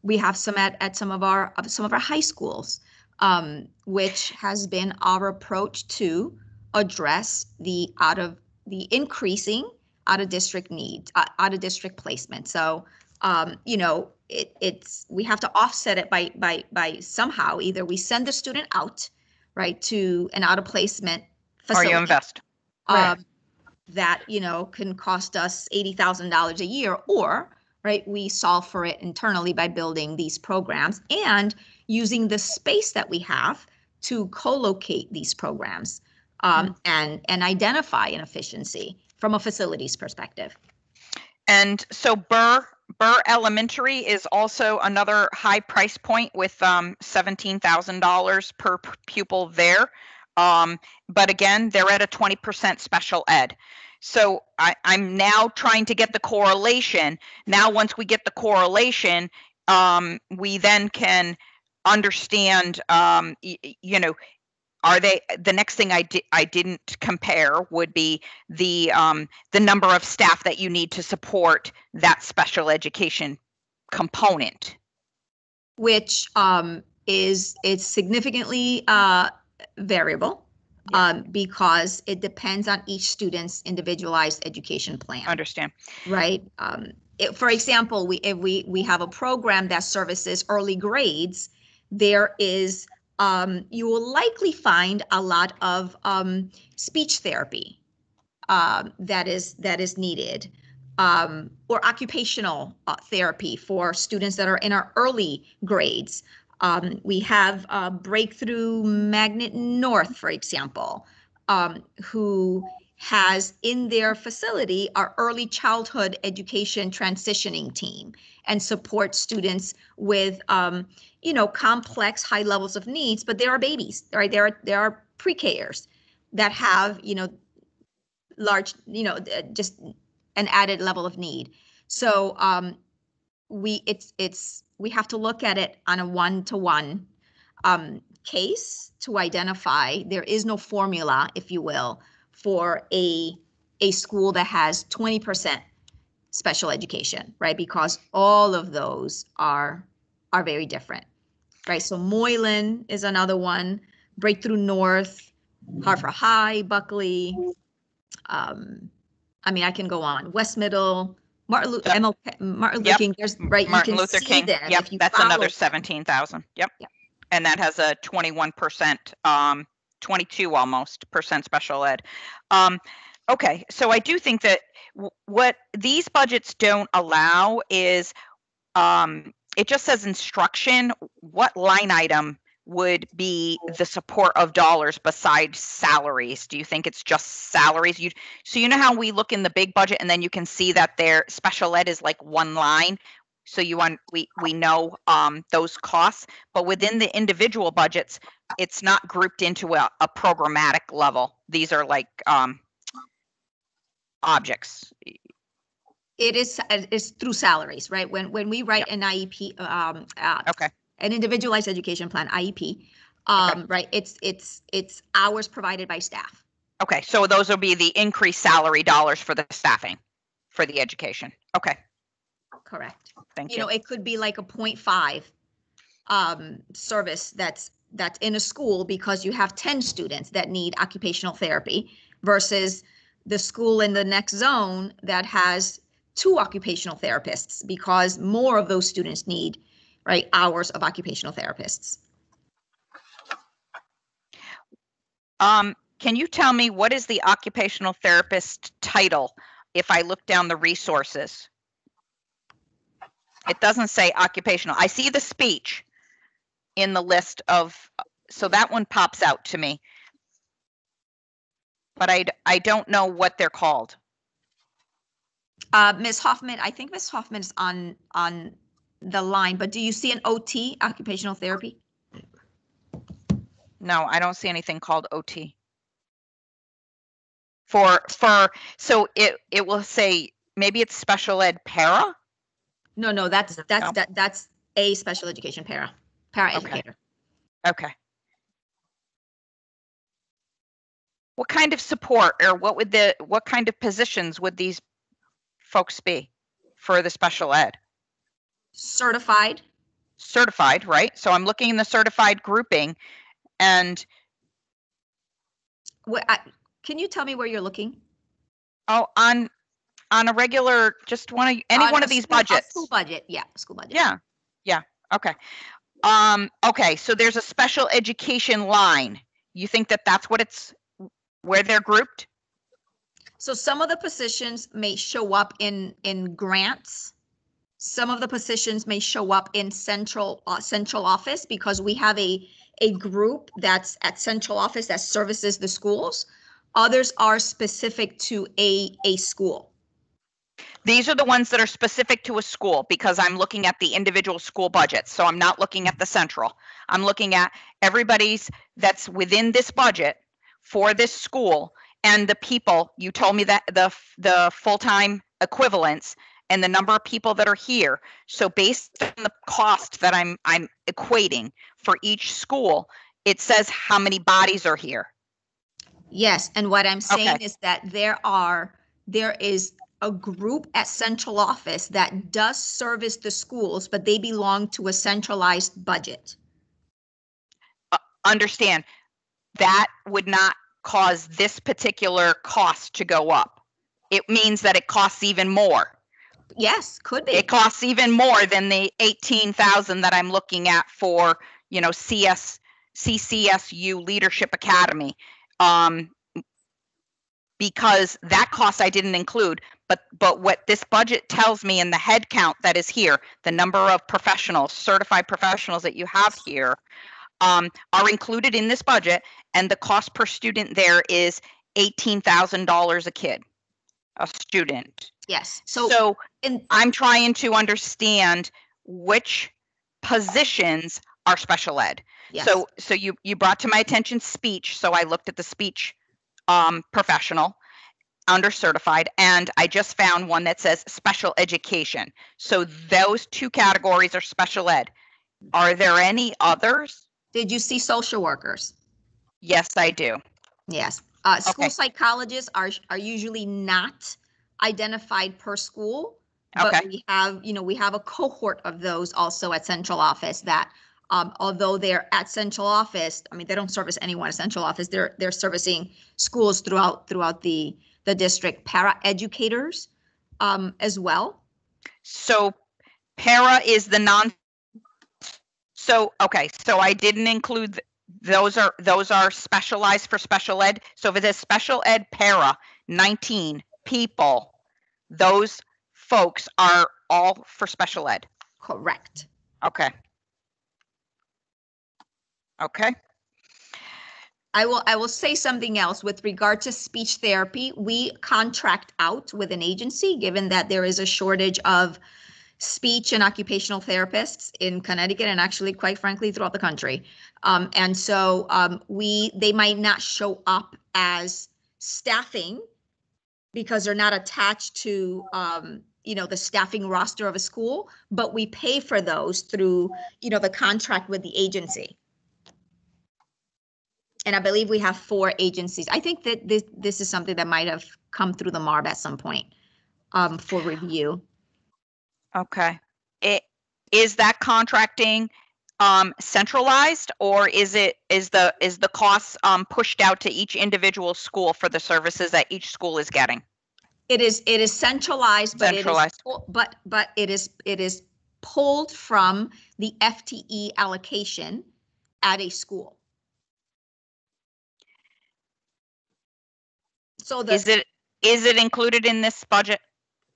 we have some at, at some of our of some of our high schools, um, which has been our approach to address the out of the increasing out of district need, uh, out of district placement. So um, you know, it, it's we have to offset it by by by somehow either we send the student out, right, to an out of placement or you invest. Right. um, that you know can cost us eighty thousand dollars a year, or right we solve for it internally by building these programs and using the space that we have to co-locate these programs um, and and identify an efficiency from a facilities perspective. And so Burr Burr Elementary is also another high price point with um, seventeen thousand dollars per pupil there. Um, but again, they're at a twenty percent special ed. So I, I'm now trying to get the correlation. Now, once we get the correlation, um, we then can understand. Um, y- you know, are they the next thing I did I didn't compare would be the um, the number of staff that you need to support that special education component. which um, is it's significantly uh, variable um, because it depends on each student's individualized education plan. Understand? right? Um, it, for example, we if we we have a program that services early grades, there is um, you will likely find a lot of um, speech therapy um, that is that is needed, um, or occupational uh, therapy for students that are in our early grades. Um, we have uh, Breakthrough Magnet North, for example, um, who has in their facility our early childhood education transitioning team and support students with um, you know complex high levels of needs but there are babies right? There are there are pre-Kers that have you know large you know uh, just an added level of need. So um, we it's it's we have to look at it on a one-to-one um, case to identify there is no formula if you will for a a school that has 20% special education, right? Because all of those are are very different, right? So Moylan is another one, Breakthrough North, Hartford High, Bulkeley. Um, I mean, I can go on. West Middle, Martin Luther, Yep. MLK, Martin Luther Yep. King. There's right. Martin you can Luther see King. Yep, that's another seventeen thousand. Yep. Yep. And that has a twenty-one percent, um, twenty-two almost percent special ed. Um, okay, so I do think that w- what these budgets don't allow is, um, it just says instruction. What line item would be the support of dollars besides salaries? Do you think it's just salaries? You, so you know how we look in the big budget and then you can see that their special ed is like one line? So you want, we, we know, um, those costs, but within the individual budgets, it's not grouped into a, a programmatic level. These are like, um, objects. It is, it's through salaries, right? When, when we write an IEP, um, uh, Okay. An individualized education plan, IEP, um, right, it's, it's, it's hours provided by staff. Okay, so those will be the increased salary dollars for the staffing, for the education. Okay, Correct. thank You You know, it could be like a 0.5 um, service that's, that's in a school because you have 10 students that need occupational therapy versus the school in the next zone that has two occupational therapists because more of those students need, right, hours of occupational therapists. Um, can you tell me what is the occupational therapist title if I look down the resources? It doesn't say occupational. I see the speech in the list of, so that one pops out to me. But I, I don't know what they're called. Uh, Ms. Hoffman, I think Ms. Hoffman is on, on the line, but do you see an OT, occupational therapy? No, I don't see anything called OT. For, for, so it, it will say, maybe it's special ed para? No, no, that's, that's, No. that, that's a special education para, para Okay. educator. Okay. What kind of support or what would the, what kind of positions would these folks be for the special ed? Certified, Certified, right? So I'm looking in the certified grouping and, Wh- I- Can you tell me where you're looking? oh, on, on a regular, just one of, any On one a of these school- budgets. School budget, yeah, school budget. Yeah, yeah, okay. Um, okay, so there's a special education line. You think that that's what it's, where they're grouped? So some of the positions may show up in, in grants. Some of the positions may show up in central, uh, central office because we have a, a group that's at central office that services the schools. Others are specific to a, a school. These are the ones that are specific to a school because I'm looking at the individual school budgets. So I'm not looking at the central. I'm looking at everybody's that's within this budget for this school and the people, you told me that the, the full-time equivalents and the number of people that are here. So based on the cost that I'm, I'm equating for each school, it says how many bodies are here. Yes, and what I'm saying Okay. is that there are, there is a group at central office that does service the schools, but they belong to a centralized budget. Uh, understand that would not cause this particular cost to go up. It means that it costs even more. Yes, could be. It costs even more than the 18,000 that I'm looking at for, you know, CS, CCSU Leadership Academy. Um, because that cost I didn't include, but, but what this budget tells me in the head count that is here, the number of professionals, certified professionals that you have here, um, are included in this budget, and the cost per student there is $18,000 a kid, a student. Yes, so So in, I'm trying to understand which positions are special ed. yes, So, so you, you brought to my attention speech, so I looked at the speech um, professional under certified, and I just found one that says special education. So those two categories are special ed. Are there any others? did you see social workers? Yes, I do. Yes, uh, school Okay. psychologists are, are usually not identified per school. But Okay. we have, you know, we have a cohort of those also at central office that, um, although they're at central office, I mean, they don't service anyone at central office, they're, they're servicing schools throughout, throughout the, the district, para educators, um, as well. So para is the non. So, okay, so I didn't include, th- those are, those are specialized for special ed. So if it is special ed para, 19 people, those folks are all for special ed. Correct. Okay. Okay, I will, I will say something else with regard to speech therapy. We contract out with an agency, given that there is a shortage of speech and occupational therapists in Connecticut and actually, quite frankly, throughout the country. Um, and so, um, we, they might not show up as staffing because they're not attached to, um, you know, the staffing roster of a school, but we pay for those through, you know, the contract with the agency. And I believe we have four agencies. I think that this, this is something that might have come through the MARB at some point um, for review. okay. It, is that contracting um, centralized or is it, is the, is the costs um, pushed out to each individual school for the services that each school is getting? It is, it is centralized, but it is, but, but it is, it is pulled from the FTE allocation at a school. So the. Is it, is it included in this budget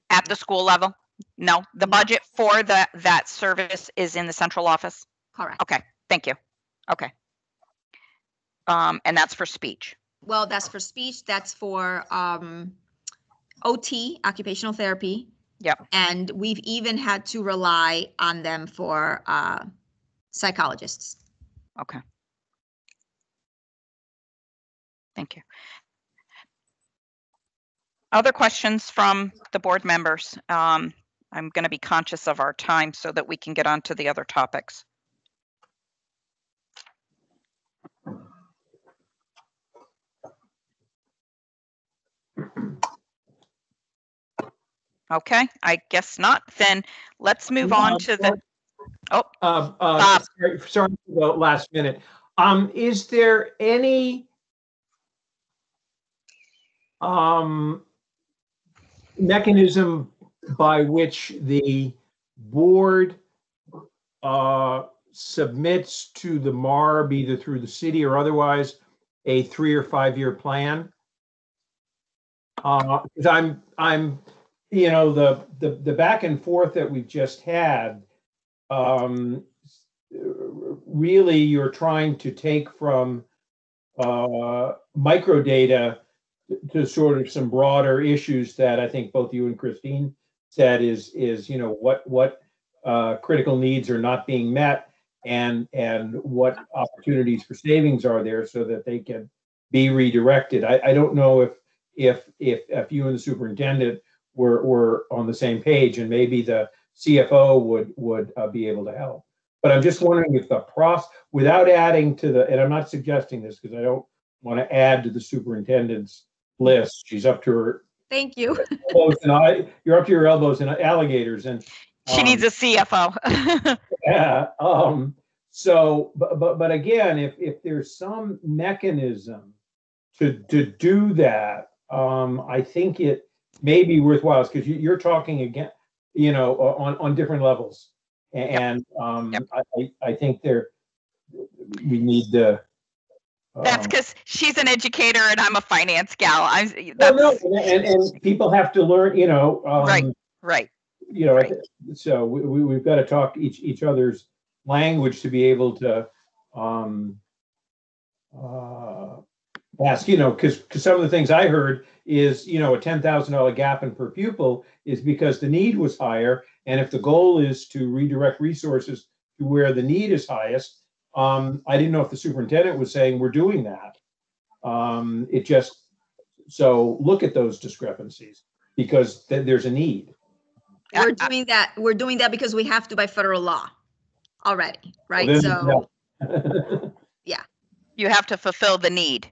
at the school level? No, the budget for the, that service is in the central office? Correct. Okay, thank you. Okay. Um, and that's for speech. Well, that's for speech, that's for um OT, occupational therapy. Yep. And we've even had to rely on them for uh psychologists. Okay. Thank you. Other questions from the board members? Um, I'm going to be conscious of our time so that we can get on to the other topics. Okay, I guess not. Then let's move on to the, oh, Uh, uh, Bob. sorry, sorry for the last minute. Um, is there any um, mechanism by which the board uh, submits to the MARB, either through the city or otherwise, a three or five-year plan? Uh, 'cause I'm, I'm, you know, the, the, the back and forth that we've just had, um, really you're trying to take from uh, microdata to sort of some broader issues that I think both you and Christine said is is you know what what uh, critical needs are not being met and and what opportunities for savings are there so that they can be redirected. I, I don't know if if if if you and the superintendent were were on the same page and maybe the CFO would would uh, be able to help. But I'm just wondering if the process, without adding to the, and I'm not suggesting this because I don't want to add to the superintendent's list. She's up to her Thank you. elbows and I, you're up to your elbows in alligators and. she um, needs a CFO. Yeah, um, so, but, but, but again, if, if there's some mechanism to, to do that, um, I think it may be worthwhile, because you, you're talking again, you know, on, on different levels. And, um, Yep. I, I, think there, we need to. That's um, because she's an educator and I'm a finance gal. I'm, well, no, that's, And, and people have to learn, you know, Right. um, right. you know, Right. so we, we, we've got to talk each, each other's language to be able to, um, uh, ask, you know, because, because some of the things I heard is, you know, a ten thousand dollar gap in per pupil is because the need was higher. And if the goal is to redirect resources to where the need is highest, um, I didn't know if the superintendent was saying we're doing that. Um, it just, so look at those discrepancies because th- there's a need. We're I- I- doing that, we're doing that because we have to by federal law already, right? then, So You have to fulfill the need.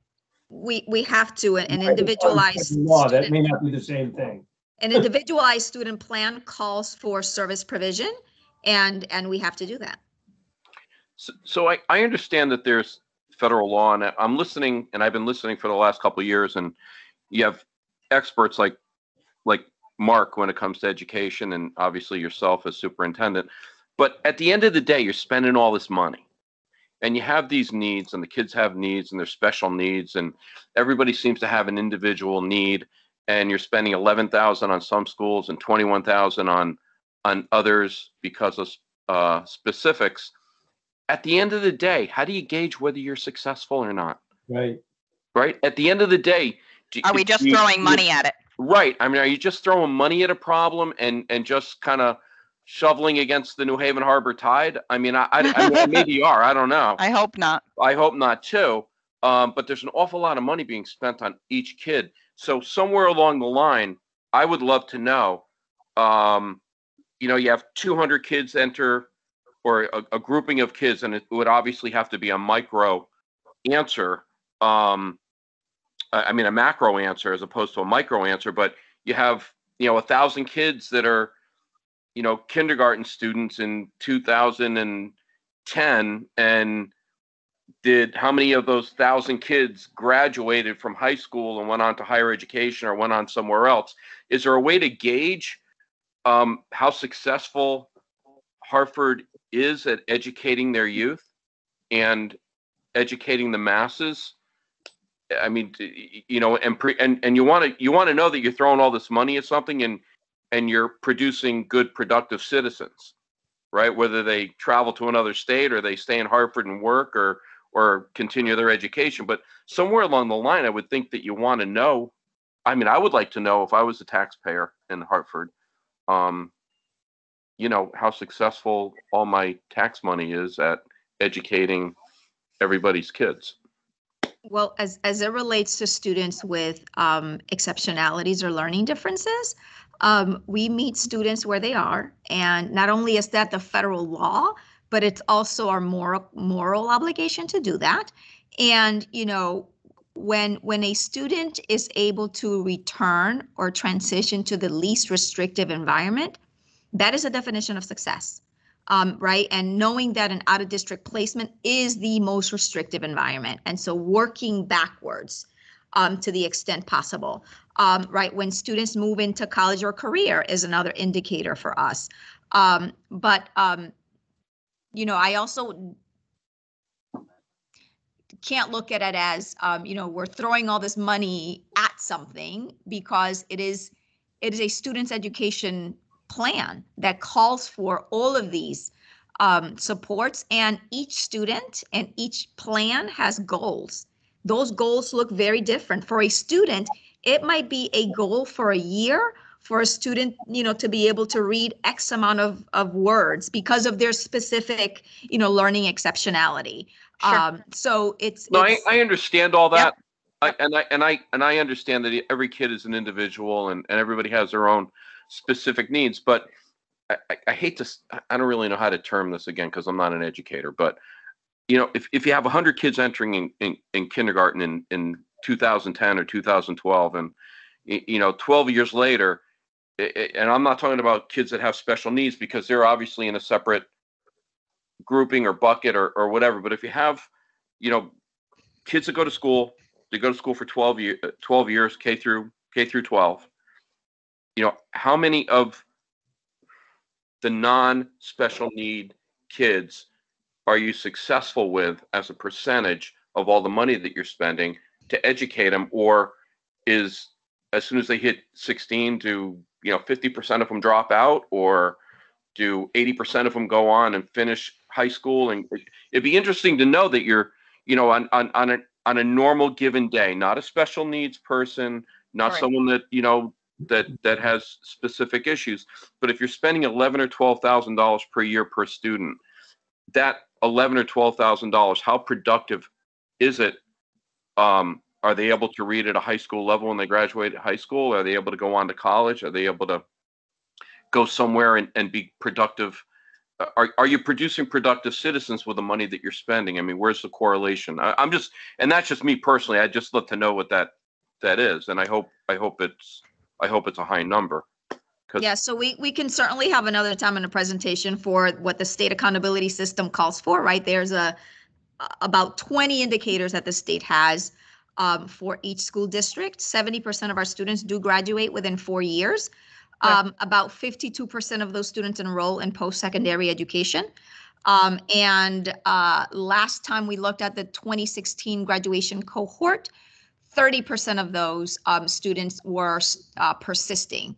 We, we have to, an Right, individualized Law, that student may not be the same thing. An individualized student plan calls for service provision and, and we have to do that. So, so I, I understand that there's federal law and I'm listening and I've been listening for the last couple of years and you have experts like, like Mark when it comes to education and obviously yourself as superintendent. But at the end of the day, you're spending all this money and you have these needs and the kids have needs and there's special needs and everybody seems to have an individual need and you're spending 11,000 on some schools and 21,000 on, on others because of uh, specifics at the end of the day, how do you gauge whether you're successful or not? Right. Right? At the end of the day, do- Are we just you- throwing you- money at it? Right. I mean, are you just throwing money at a problem and and just kind of shoveling against the New Haven Harbor tide? I mean, I, I, I mean, maybe you are. I don't know. I hope not. I hope not too. Um, but there's an awful lot of money being spent on each kid. So somewhere along the line, I would love to know. Um, you know, you have 200 kids enter, or a, a grouping of kids, and it would obviously have to be a micro answer. Um, I I mean, a macro answer as opposed to a micro answer. But you have, you know, a thousand kids that are, you know, kindergarten students in 2010, and did how many of those thousand kids graduated from high school and went on to higher education or went on somewhere else? Is there a way to gauge um, how successful Hartford is at educating their youth and educating the masses? I mean, you know, and pre, and and you want to you want to know that you're throwing all this money at something and and you're producing good, productive citizens, right? Whether they travel to another state or they stay in Hartford and work or or continue their education. But somewhere along the line, I would think that you want to know. I mean, I would like to know if I was a taxpayer in Hartford, um, you know, how successful all my tax money is at educating everybody's kids. Well, as, as it relates to students with um, exceptionalities or learning differences, um, we meet students where they are. And not only is that the federal law, but it's also our moral, moral obligation to do that. And, you know, when, when a student is able to return or transition to the least restrictive environment, that is a definition of success um, right? And knowing that an out of district placement is the most restrictive environment. And so working backwards um, to the extent possible, um, right? When students move into college or career is another indicator for us. Um, but, um, you know, I also can't look at it as, um, you know, we're throwing all this money at something because it is, it is a student's education plan that calls for all of these um, supports and each student and each plan has goals. Those goals look very different. For a student, it might be a goal for a year for a student, you know, to be able to read X amount of, of words because of their specific, you know, learning exceptionality. Sure. Um, so it's, No, I, it's- I understand all Yep. that. I, and I and I and I understand that every kid is an individual and, and everybody has their own specific needs. But I, I, I hate to s- I I don't really know how to term this again because I'm not an educator. But you know, if, if you have 100 kids entering in, in, in kindergarten in, in 2010 or 2012, and you know, 12 years later, and I'm not talking about kids that have special needs because they're obviously in a separate grouping or bucket or, or whatever. But if you have, you know, kids that go to school, they go to school for 12 year, uh, 12 years, K through K through 12. You know, how many of the non-special need kids are you successful with as a percentage of all the money that you're spending to educate them? Or is as soon as they hit 16 do you know 50% of them drop out? Or do 80% of them go on and finish high school? And it'd be interesting to know that you're you know on on on a on a normal given day not a special needs person not Right. someone that you know that that has specific issues. But if you're spending 11 or 12 thousand dollars per year per student that 11 or 12 thousand dollars how productive is it? Um are they able to read at a high school level when they graduate high school? Are they able to go on to college? Are they able to go somewhere and, and be productive? Uh, are, are you producing productive citizens with the money that you're spending? I mean where's the correlation? I, i'm just and that's just me personally. I'd just love to know what that that is and i hope i hope it's i hope it's a high number 'Cause- Yeah, so we, we can certainly have another time in a presentation for what the state accountability system calls for, right? There's a, about 20 indicators that the state has um, for each school district. 70% of our students do graduate within four years. Um, about 52% of those students enroll in post-secondary education. Um, and uh, last time we looked at the 2016 graduation cohort, 30% of those um, students were uh, persisting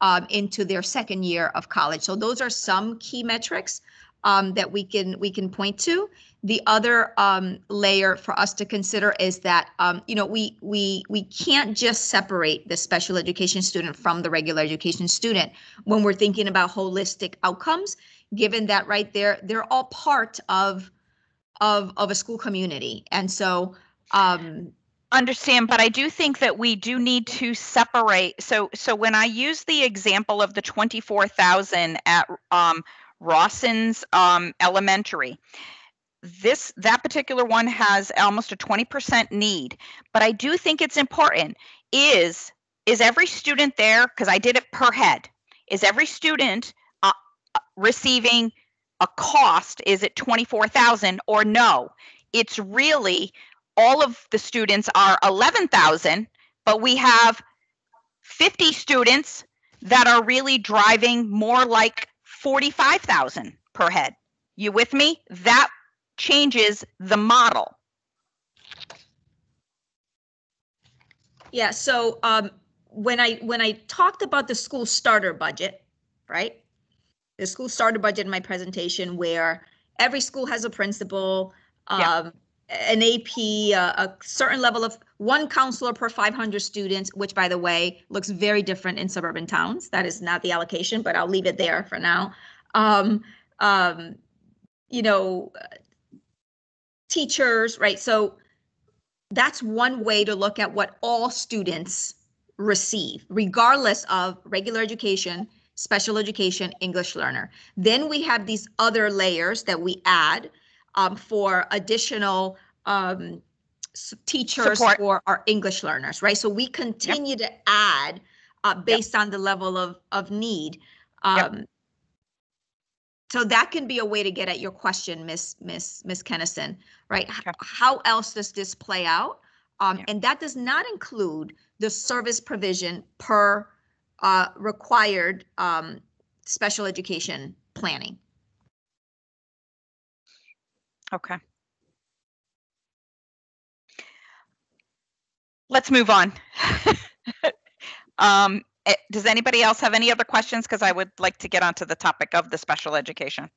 um, into their second year of college. So those are some key metrics um, that we can we can point to. The other um, layer for us to consider is that um, you know we we we can't just separate the special education student from the regular education student when we're thinking about holistic outcomes. Given that right there, they're all part of of of a school community, and so um, understand but i do think that we do need to separate. So so when i use the example of the 24000 at um, rawson's um, elementary this that particular one has almost a 20% need. But i do think it's important. Is is every student there because i did it per head is every student uh, uh receiving a cost is it 24000 or no? It's really all of the students are 11,000, but we have 50 students that are really driving more like 45,000 per head. You with me? That changes the model. Yeah, so um, when I when I talked about the school starter budget, right? The school starter budget in my presentation where every school has a principal, um, yeah an AP, uh, a certain level of one counselor per 500 students, which by the way, looks very different in suburban towns. That is not the allocation, but I'll leave it there for now. Um, um, you know, teachers, right? So that's one way to look at what all students receive, regardless of regular education, special education, English learner. Then we have these other layers that we add um, for additional um, teachers Support. for our English learners, right? So we continue to add uh, based on the level of, of need. Yep. Um, so that can be a way to get at your question, Miss Miss Miss Kennison, right? Okay. How else does this play out? Um, and that does not include the service provision per uh, required um, special education planning. Okay. Let's move on. um, eh, does anybody else have any other questions? Because I would like to get onto the topic of the special education.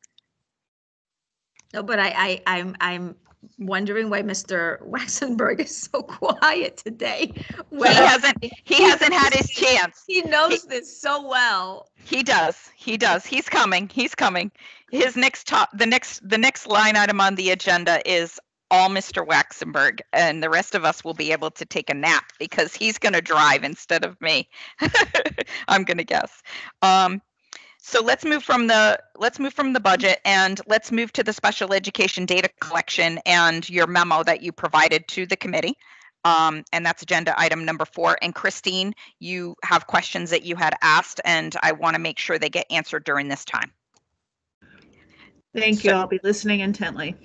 No, but I, I, I'm, I'm wondering why Mr. Waxenberg is so quiet today. He hasn't. He hasn't had his chance. He knows this so well. He does. He does. He's coming. He's coming. His next top. The next. The next line item on the agenda is all Mr. Waxenberg, and the rest of us will be able to take a nap because he's going to drive instead of me. I'm going to guess. Um, so let's move from the let's move from the budget and let's move to the special education data collection and your memo that you provided to the committee. Um, and that's agenda item number four. And Christine, you have questions that you had asked, and I want to make sure they get answered during this time. Thank you. I'll be listening intently.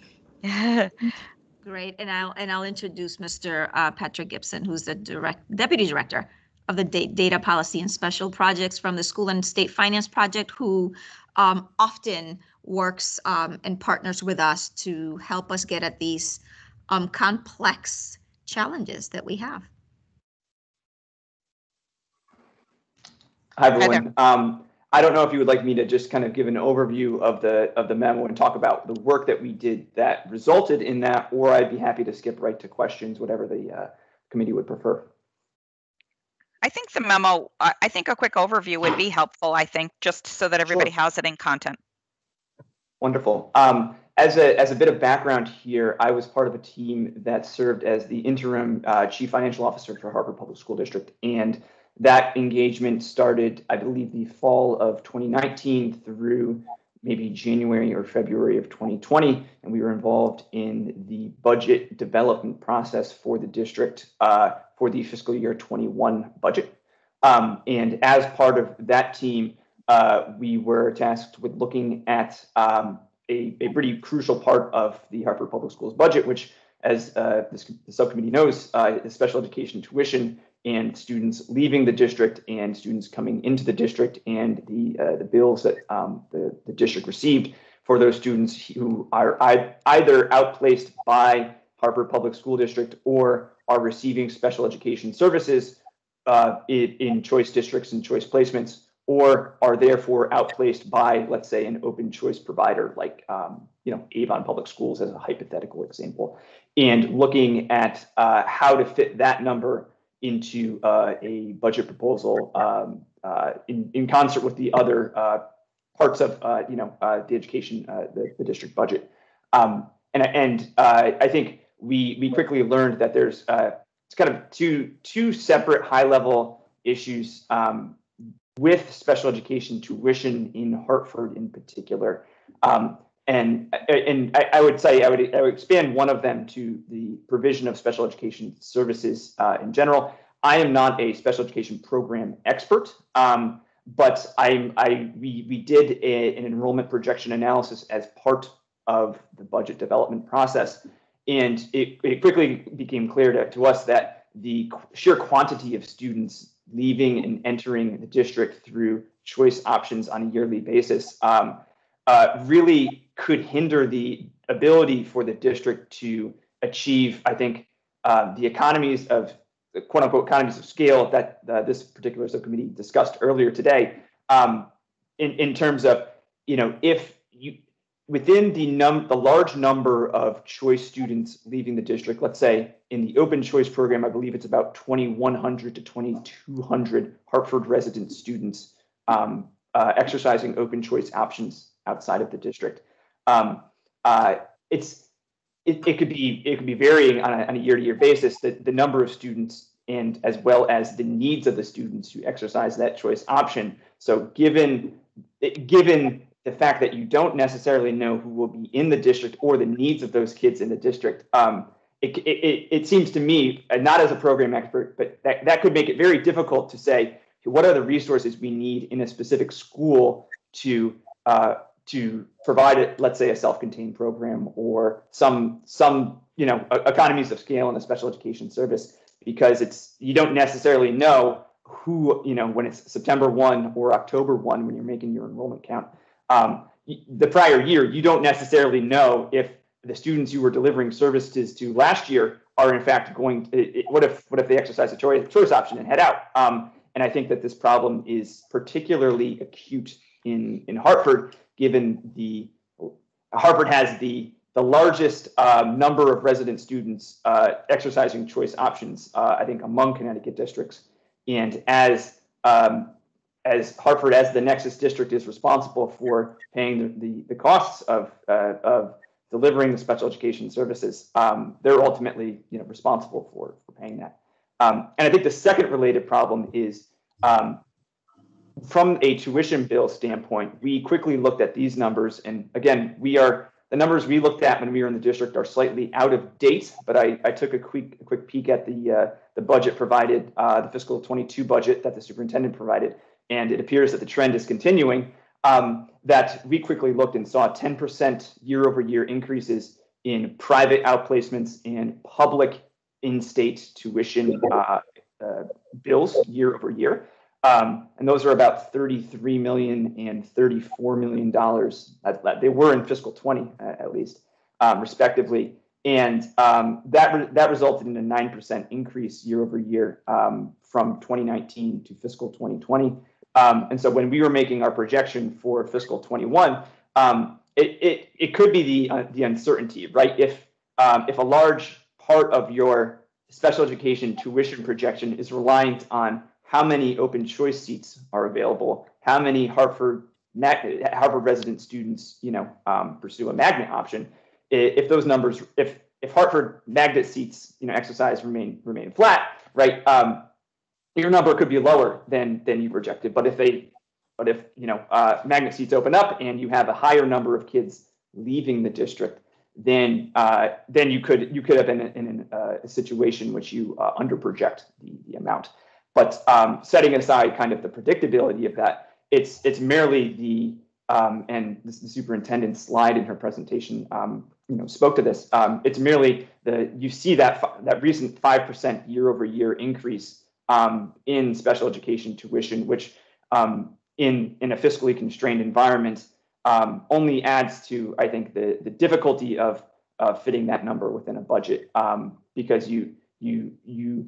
Great, and I'll, and I'll introduce Mr. uh, Patrick Gibson, who's the direct, deputy director of the data policy and special projects from the school and state finance project, who um, often works um, and partners with us to help us get at these um, complex challenges that we have. Hi, there. everyone. Um, I don't know if you would like me to just kind of give an overview of the, of the memo and talk about the work that we did that resulted in that, or I'd be happy to skip right to questions, whatever the uh, committee would prefer. I think the memo, I I think a quick overview would be helpful, I think, just so that everybody has it in content. Wonderful. Um, as a as a bit of background here, I was part of a team that served as the interim uh, chief financial officer for Hartford Public School District, and that engagement started, I believe, the fall of 2019 through maybe January or February of 2020, and we were involved in the budget development process for the district uh, for the fiscal year 21 budget. Um, and as part of that team, uh, we were tasked with looking at um, a, a pretty crucial part of the Hartford Public Schools budget, which, as uh, this, the subcommittee knows, uh, is special education tuition and students leaving the district and students coming into the district and the uh, the bills that um, the, the district received for those students who are either outplaced by Hartford Public School District or are receiving special education services uh, in, in choice districts and choice placements or are therefore outplaced by, let's say, an open choice provider like, um, you know, Avon Public Schools as a hypothetical example, and looking at uh, how to fit that number into uh, a budget proposal um, uh, in, in concert with the other uh, parts of, uh, you know, uh, the education, the, the district budget. Um, and and I think we we quickly learned that there's it's kind of two two separate high level issues um, with special education tuition in Hartford in particular. Um, and and I, I, would say I would, I would expand one of them to the provision of special education services uh, in general. I am not a special education program expert, um, but I, I we we did a, an enrollment projection analysis as part of the budget development process, and it, it quickly became clear to, to us that the sheer quantity of students leaving and entering the district through choice options on a yearly basis um, uh, really could hinder the ability for the district to achieve, I think, uh, the economies of quote unquote economies of scale that uh, this particular subcommittee discussed earlier today. Um, in, in terms of, you know, if you within the num the large number of choice students leaving the district, let's say in the open choice program, I believe it's about 2,100 to 2,200 Hartford resident students um, uh, exercising open choice options outside of the district. Um, uh, it's it, it could be it could be varying on a, year-to-year basis the, the number of students and as well as the needs of the students who exercise that choice option. So given given the fact that you don't necessarily know who will be in the district or the needs of those kids in the district, um, it, it, it seems to me, not as a program expert, but that, that could make it very difficult to say what are the resources we need in a specific school to uh, to provide it, let's say, a self-contained program or some some you know economies of scale in a special education service because it's you don't necessarily know who you know when it's September one or October one when you're making your enrollment count. Um, the prior year, you don't necessarily know if the students you were delivering services to last year are in fact going. To, it, what if what if they exercise a choice choice option and head out? Um, and I think that this problem is particularly acute in in Hartford, given the Hartford has the the largest uh, number of resident students uh, exercising choice options, uh, I think, among Connecticut districts. And as um, as Hartford, as the Nexus district, is responsible for paying the, the, the costs of uh, of delivering the special education services, um, they're ultimately you know responsible for for paying that. Um, and I think the second related problem is um, from a tuition bill standpoint, we quickly looked at these numbers, and again, we are the numbers we looked at when we were in the district are slightly out of date, but I, I took a quick quick peek at the uh, the budget provided, uh, the fiscal 22 budget that the superintendent provided, and it appears that the trend is continuing. Um, that we quickly looked and saw 10% year over year increases in private outplacements and public in-state tuition uh, uh bills year over year. Um, and those are about 33 million and 34 million dollars. They were in fiscal 20 uh, at least, um, respectively. And um, that re- that resulted in a nine percent increase year over year um, from 2019 to fiscal 2020. Um, and so when we were making our projection for fiscal 21, um, it, it it could be the uh, the uncertainty, right? If if a large part of your special education tuition projection is reliant on how many open choice seats are available, how many Hartford Harvard resident students, you know, um, pursue a magnet option. If those numbers, if if Hartford magnet seats, you know, exercise remain remain flat, right? Um, your number could be lower than than you projected. But if they, but if you know, uh, magnet seats open up and you have a higher number of kids leaving the district, then uh, then you could you could have been in, in uh, a situation which you uh, under project the, the amount. But um, setting aside kind of the predictability of that, it's it's merely the um, and the, superintendent's slide in her presentation, um, you know, spoke to this. Um, it's merely the you see that that recent five percent year over year increase um, in special education tuition, which um, in in a fiscally constrained environment only adds to I think the the difficulty of uh, fitting that number within a budget because you you you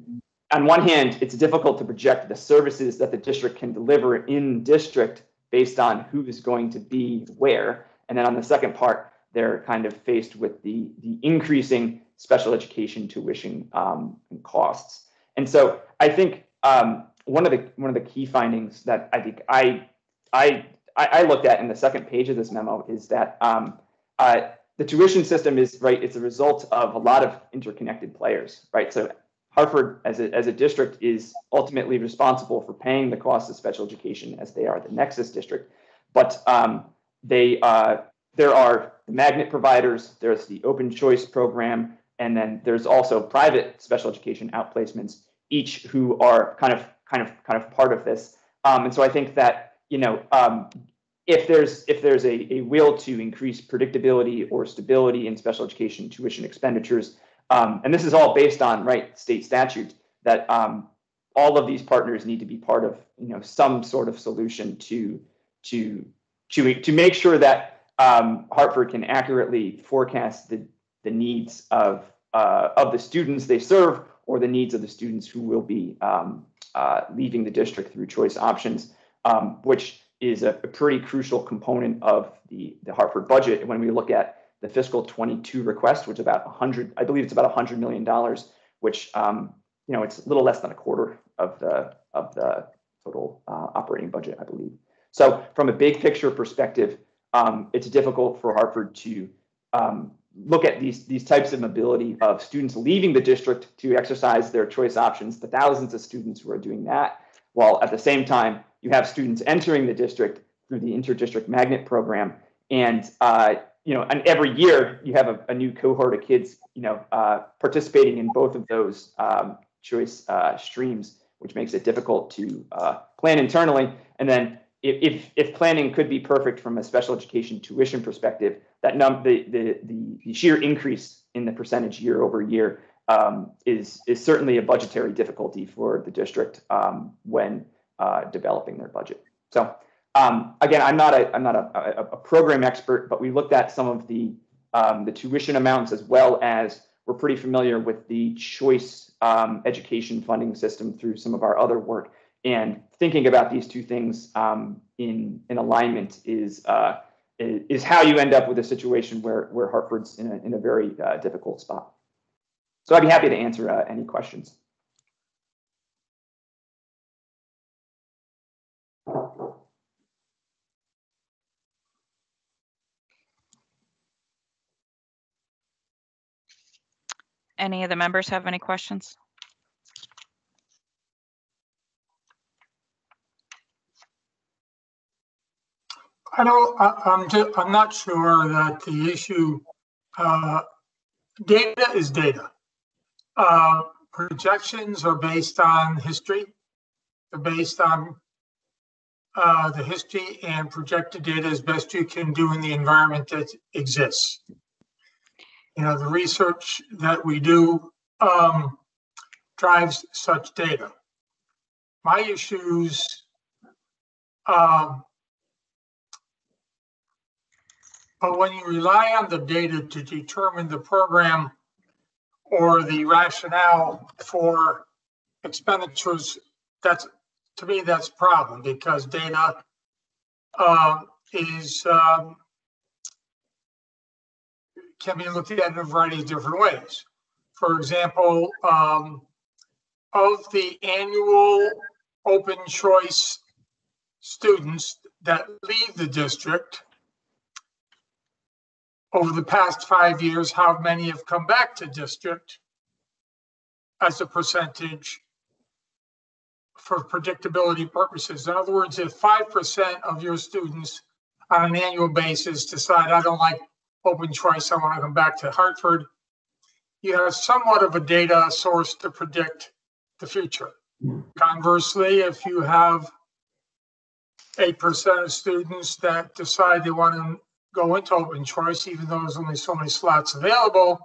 on one hand, it's difficult to project the services that the district can deliver in district based on who is going to be where. And then on the second part, they're kind of faced with the, the increasing special education tuition um, costs. And so I think um, one of the one of the key findings that I think I I I looked at in the second page of this memo is that um, uh, the tuition system is right. It's a result of a lot of interconnected players, right? So Hartford, as a, as a district, is ultimately responsible for paying the cost of special education as they are the nexus district. But um, they uh, there are the magnet providers. There's the open choice program, and then there's also private special education outplacements, each who are kind of kind of kind of part of this. Um, and so I think that you know um, if there's if there's a, a will to increase predictability or stability in special education tuition expenditures, um, and this is all based on right state statute that um, all of these partners need to be part of you know some sort of solution to to to to make sure that um, Hartford can accurately forecast the the needs of uh, of the students they serve or the needs of the students who will be um, uh, leaving the district through choice options, um, which is a, a, pretty crucial component of the, the Hartford budget. When we look at the fiscal 22 request, which is about 100, I believe it's about 100 million dollars, which um, you know it's a little less than a quarter of the of the total uh, operating budget, I believe. So from a big picture perspective, um, it's difficult for Hartford to um, look at these these types of mobility of students leaving the district to exercise their choice options, the thousands of students who are doing that, while at the same time you have students entering the district through the interdistrict magnet program, and uh, you know, and every year you have a, a new cohort of kids, you know, uh, participating in both of those um, choice uh, streams, which makes it difficult to uh, plan internally, and then if, if planning could be perfect from a special education tuition perspective, that num the, the, the sheer increase in the percentage year over year um, is is certainly a budgetary difficulty for the district um, when uh, developing their budget. So um, again, I'm not a I'm not a, a, a, program expert, but we looked at some of the um, the tuition amounts as well as we're pretty familiar with the choice um, education funding system through some of our other work. And thinking about these two things um, in in alignment is uh, is how you end up with a situation where where Hartford's in a in a very uh, difficult spot. So I'd be happy to answer uh, any questions. Any of the members have any questions? I don't, I, I'm just, I'm not sure that the issue, uh, data is data. Uh, projections are based on history. They're based on uh, the history and projected data as best you can do in the environment that exists. You know, the research that we do um, drives such data. My issues um, But when you rely on the data to determine the program or the rationale for expenditures, that's to me that's a problem because data uh, is um, can be looked at in a variety of different ways. For example, um, of the annual open choice students that leave the district, over the past five years, how many have come back to district as a percentage for predictability purposes. In other words, if 5% of your students on an annual basis decide, I don't like open choice, I want to come back to Hartford, you have somewhat of a data source to predict the future. Conversely, if you have 8% of students that decide they want to go into open choice, even though there's only so many slots available,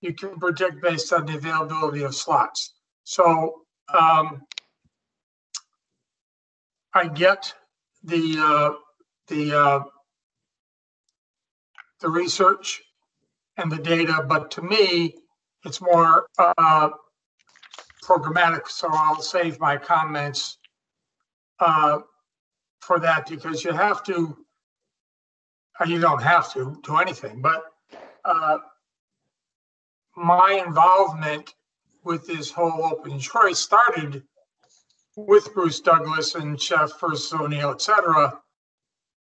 you can predict based on the availability of slots. So um, I get the uh, the uh, the research and the data, but to me, it's more uh, programmatic, so I'll save my comments uh, for that because you have to, uh, you don't have to do anything, but uh, my involvement with this whole open choice started with Bruce Douglas and Sheff versus O'Neill, et cetera,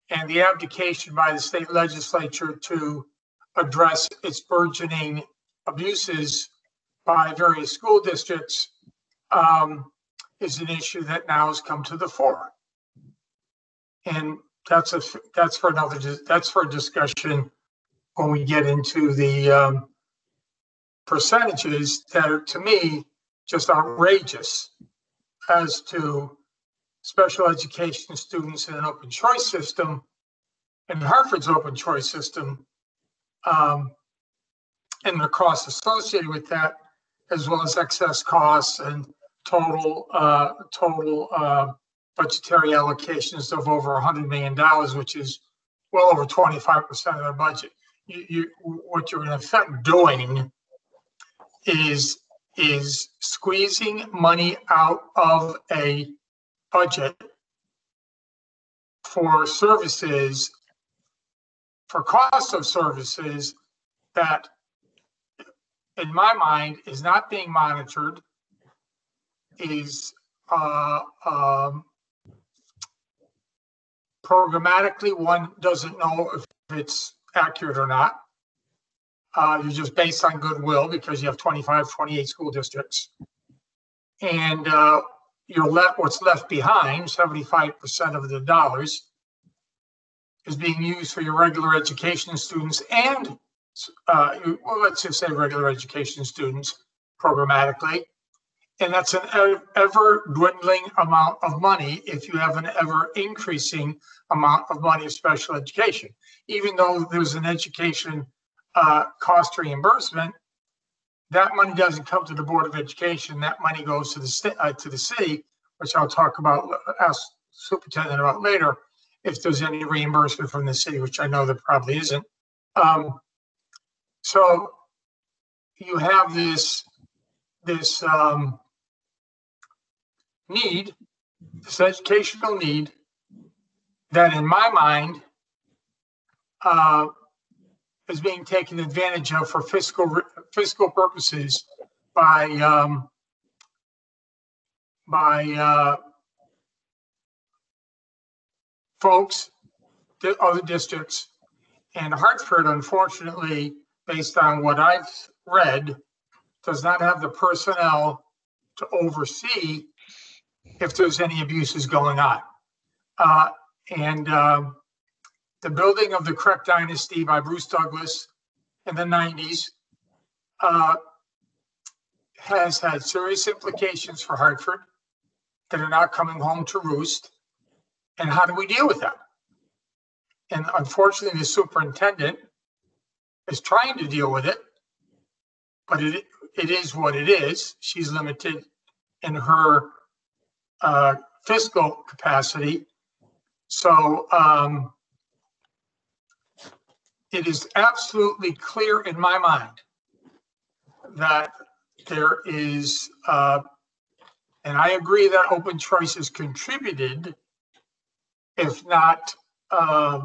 and the abdication by the state legislature to address its burgeoning abuses by various school districts um, is an issue that now has come to the fore. And that's a that's for another that's for a discussion when we get into the um, percentages that are to me just outrageous as to special education students in an open choice system and Hartford's open choice system um, and the costs associated with that, as well as excess costs and total uh, total uh, budgetary allocations of over $100 million, which is well over 25% of the budget. You, you, what you're in effect doing is is squeezing money out of a budget for services for cost of services that in my mind is not being monitored is uh, um, programmatically one doesn't know if it's accurate or not uh, you're just based on goodwill because you have 25, 28 school districts. And uh, you're left, what's left behind, 75% of the dollars, is being used for your regular education students and, uh, well, let's just say regular education students programmatically. And that's an ever dwindling amount of money if you have an ever increasing amount of money of special education. Even though there's an education uh, cost reimbursement, that money doesn't come to the Board of Education. That money goes to the state, uh, to the city, which I'll talk about, ask superintendent about later, if there's any reimbursement from the city, which I know there probably isn't. Um, so you have this this um, need, this educational need, that in my mind uh, is being taken advantage of for fiscal fiscal purposes by um, by uh, folks, other districts, and Hartford, unfortunately, based on what I've read, does not have the personnel to oversee if there's any abuses going on. Uh, and um, the building of the CREC Dynasty by Bruce Douglas in the 90s uh, has had serious implications for Hartford that are now coming home to roost. And how do we deal with that? And unfortunately, the superintendent is trying to deal with it, but it it is what it is. She's limited in her uh, fiscal capacity. So um, it is absolutely clear in my mind that there is, uh, and I agree that open choice has contributed, if not uh,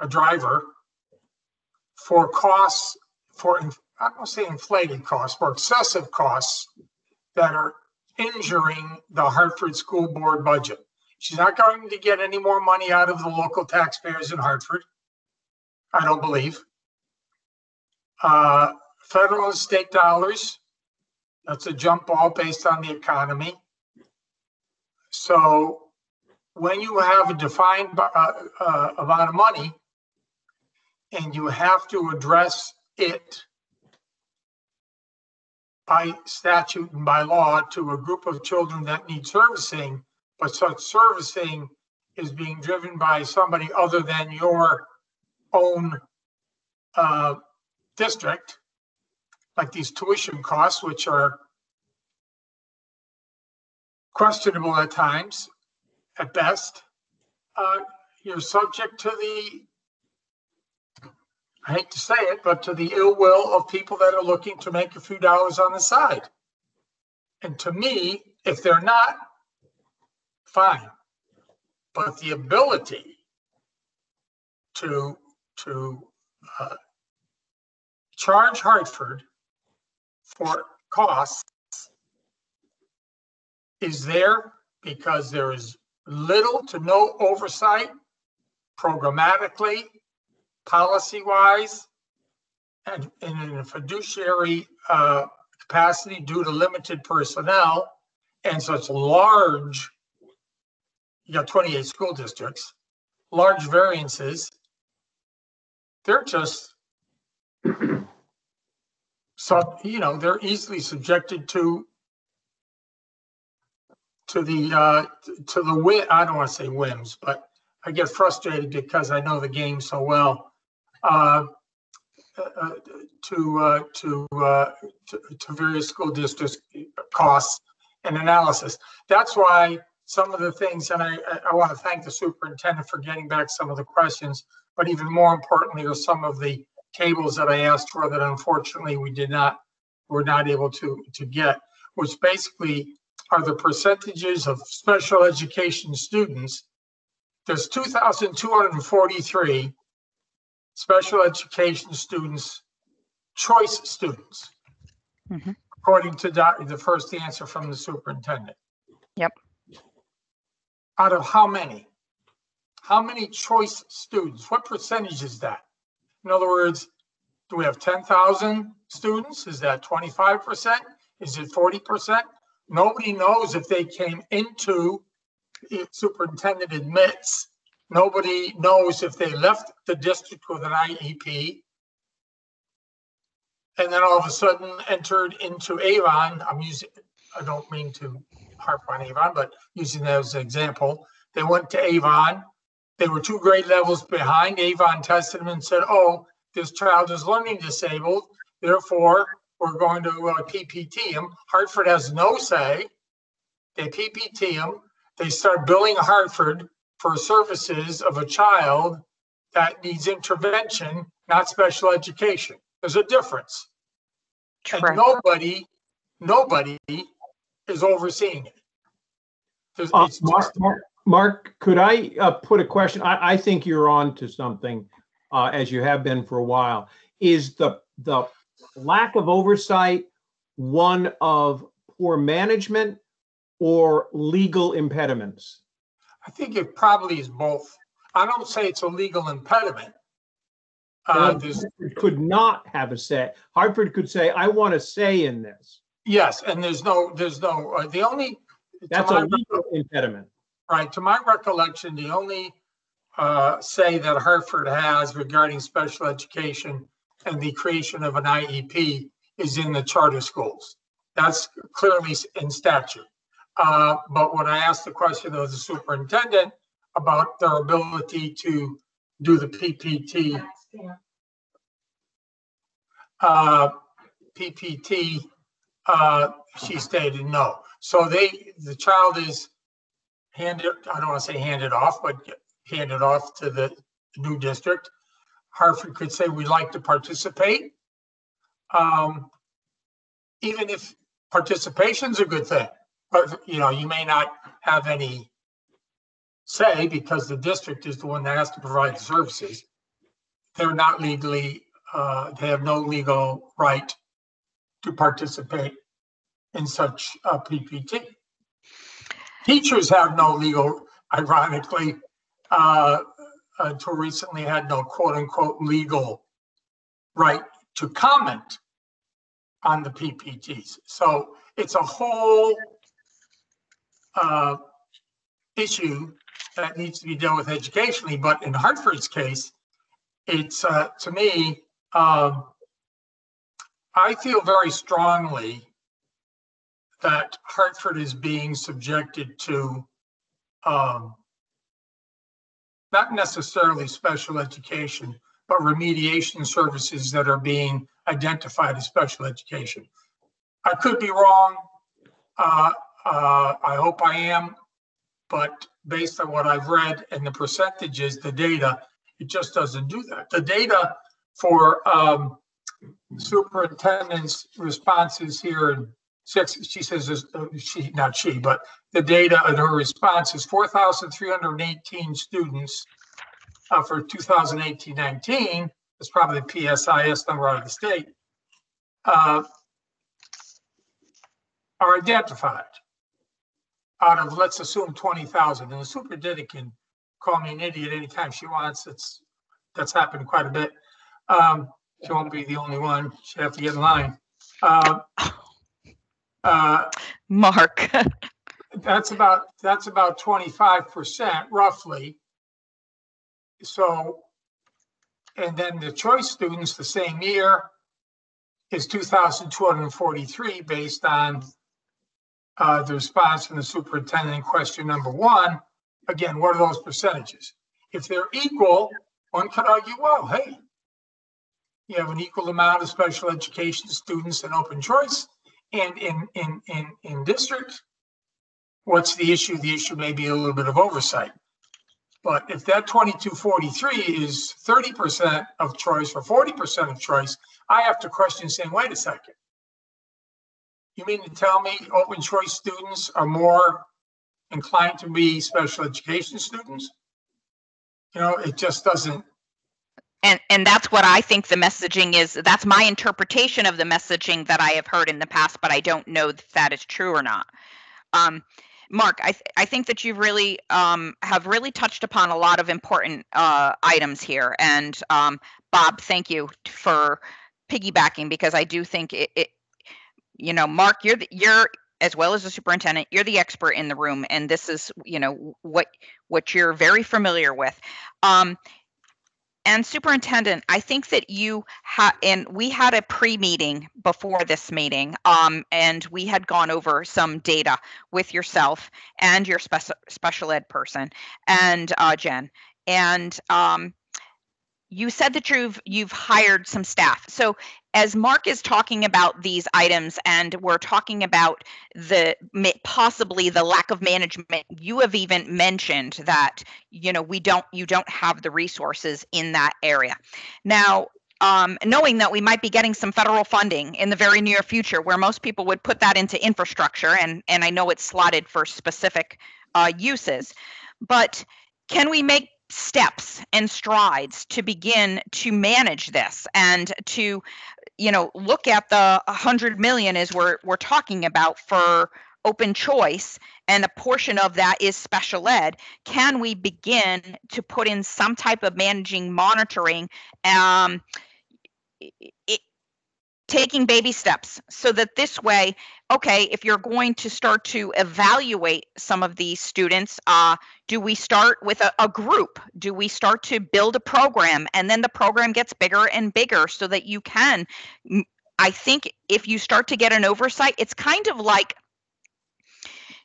a driver, for costs, for, I don't say inflated costs, for excessive costs that are injuring the Hartford School Board budget. She's not going to get any more money out of the local taxpayers in Hartford. I don't believe. Uh, federal and state dollars, that's a jump ball based on the economy. So when you have a defined uh, uh, amount of money and you have to address it by statute and by law to a group of children that need servicing, but such servicing is being driven by somebody other than your own uh, district, like these tuition costs, which are questionable at times, at best, uh, you're subject to the, I hate to say it, but to the ill will of people that are looking to make a few dollars on the side. And to me, if they're not, fine. But the ability to, to uh, charge Hartford for costs is there because there is little to no oversight programmatically, policy-wise, and and in a fiduciary uh, capacity due to limited personnel and such large, you got 28 school districts, large variances. They're just, so, you know, they're easily subjected to to the, uh, to the whim, I don't want to say whims, but I get frustrated because I know the game so well. Uh, uh, to, uh, to, uh, to, to various school districts costs and analysis. That's why some of the things, and I- I want to thank the superintendent for getting back some of the questions, but even more importantly are some of the tables that I asked for that unfortunately we did not, were not able to, to get, which basically are the percentages of special education students. There's 2,243 special education students, choice students. Mhm. According to the first answer from the superintendent. Yep. Out of how many? How many choice students? What percentage is that? In other words, do we have 10,000 students? Is that 25%? Is it 40%? Nobody knows if they came into, superintendent admits, nobody knows if they left the district with an IEP and then all of a sudden entered into Avon. I'm using, I don't mean to harp on Avon, but using that as an example. They went to Avon. They were two grade levels behind. Avon tested them and said, oh, this child is learning disabled. Therefore, we're going to uh, PPT him. Hartford has no say. They PPT him. They start billing Hartford for services of a child that needs intervention, not special education. There's a difference. And nobody, nobody is overseeing it. There's, Uh, it's Mark, Mark, Mark, could I uh, put a question? I, I think you're on to something, uh, as you have been for a while. Is the, the lack of oversight one of poor management or legal impediments? I think it probably is both. I don't say it's a legal impediment. Uh, Hartford Could not have a say. Hartford could say, I want a say in this. yes, and there's no, there's no, uh, the only. That's a legal impediment. Right, to my recollection, the only uh, say that Hartford has regarding special education and the creation of an IEP is in the charter schools. That's clearly in statute. Uh, But when I asked the question of the superintendent about their ability to do the PPT, uh, PPT, uh, she stated no. So they, the child is handed, I don't want to say handed off, but handed off to the new district. Hartford could say, we'd like to participate. Um, even if participation's a good thing, but, you know, you may not have any say because the district is the one that has to provide the services. They're not legally, uh, they have no legal right to participate in such a PPT. Teachers have no legal, ironically, uh, until recently had no quote unquote legal right to comment on the PPTs. So it's a whole uh, issue that needs to be dealt with educationally, but in Hartford's case, it's, uh, to me, um, I feel very strongly that Hartford is being subjected to um, not necessarily special education, but remediation services that are being identified as special education. I could be wrong. Uh, uh, I hope I am, but based on what I've read and the percentages, the data, it just doesn't do that. The data for um, superintendent's responses here in six, she says, uh, she, not she, but the data and her response is four thousand three hundred and eighteen students uh, for 2018-19, that's probably the PSIS number out of the state, uh, are identified out of, let's assume, 20,000. And the superintendent can call me an idiot anytime she wants. It's, that's happened quite a bit. Um, she won't be the only one. She'll have to get in line. Uh, uh, Mark. that's about, that's about twenty-five percent roughly. So, and then the choice students the same year is two thousand two hundred and forty-three based on uh, the response from the superintendent in question number one. Again, what are those percentages? If they're equal, one could argue, well, hey, you have an equal amount of special education students and open choice and in, in, in, in district. What's the issue? The issue may be a little bit of oversight. But if that twenty-two forty-three is thirty percent of choice or forty percent of choice, I have to question saying, wait a second. You mean to tell me open choice students are more inclined to be special education students? You know, it just doesn't, and and that's what I think the messaging is. That's my interpretation of the messaging that I have heard in the past, but I don't know if that is true or not. Um, Mark, I th- I think that you really um, have really touched upon a lot of important uh, items here, and um, Bob, thank you for piggybacking because I do think it. it you know, Mark, you're the, you're as well as the superintendent, you're the expert in the room, and this is you know what what you're very familiar with. Um, and superintendent, I think that you had, and we had a pre-meeting before this meeting, um, and we had gone over some data with yourself and your special special ed person and uh, Jen, and um, you said that you've you've hired some staff. So as Mark is talking about these items and we're talking about the possibly the lack of management, you have even mentioned that you know we don't you don't have the resources in that area. Now, um, knowing that we might be getting some federal funding in the very near future, where most people would put that into infrastructure, and and I know it's slotted for specific uh, uses, but can we make steps and strides to begin to manage this and to you know look at the 100 million as we're we're talking about for open choice and a portion of that is special ed. Can we begin to put in some type of managing monitoring um, it, taking baby steps so that this way okay if you're going to start to evaluate some of these students uh, do we start with a, a, group? Do we start to build a program? And then the program gets bigger and bigger so that you can i think if you start to get an oversight it's kind of like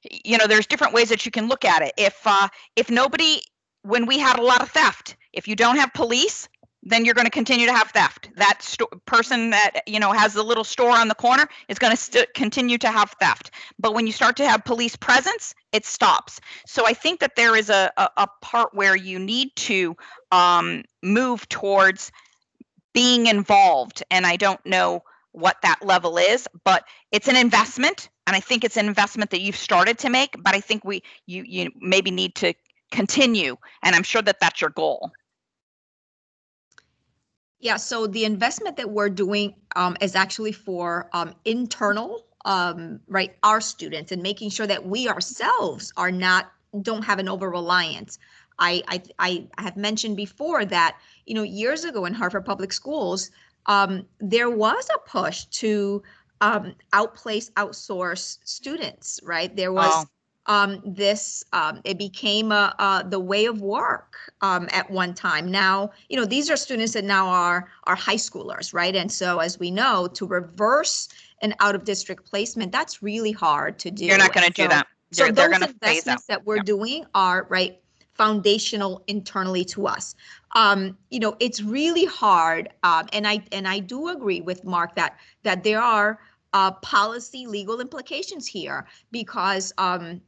you know there's different ways that you can look at it. If uh, if nobody when we had a lot of theft if you don't have police then you're going to continue to have theft. That person that you know has the little store on the corner is going to st- continue to have theft. But when you start to have police presence, it stops. So I think that there is a a, a part where you need to um, move towards being involved, and I don't know what that level is, but it's an investment, and I think it's an investment that you've started to make. But I think we you you maybe need to continue, and I'm sure that that's your goal. Yeah, so the investment that we're doing um, is actually for um, internal, um, right, our students and making sure that we ourselves are not don't have an over reliance. I, I I have mentioned before that you know years ago in Hartford Public Schools, um, there was a push to um, outplace, outsource students. Right, there was. Oh um, this um, it became a, a, the way of work um, at one time. Now, you know, these are students that now are are high schoolers, right? And so, as we know, to reverse an out of district placement, that's really hard to do. You're not going to so, do that. They're, so they're those investments that we're doing are right foundational internally to us. Um, you know, it's really hard, um, and I and I do agree with Mark that that there are uh, policy legal implications here because um,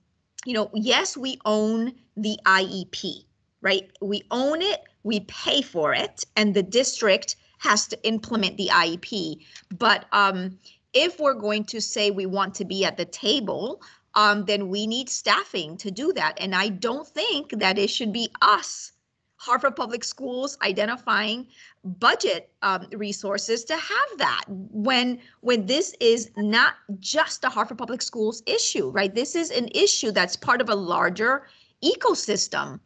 you know, yes, we own the IEP, right? We own it, we pay for it, and the district has to implement the IEP. But um, if we're going to say we want to be at the table, um, then we need staffing to do that. And I don't think that it should be us, Hartford Public Schools, identifying budget um, resources to have that when when this is not just a Hartford Public Schools issue, right? This is an issue that's part of a larger ecosystem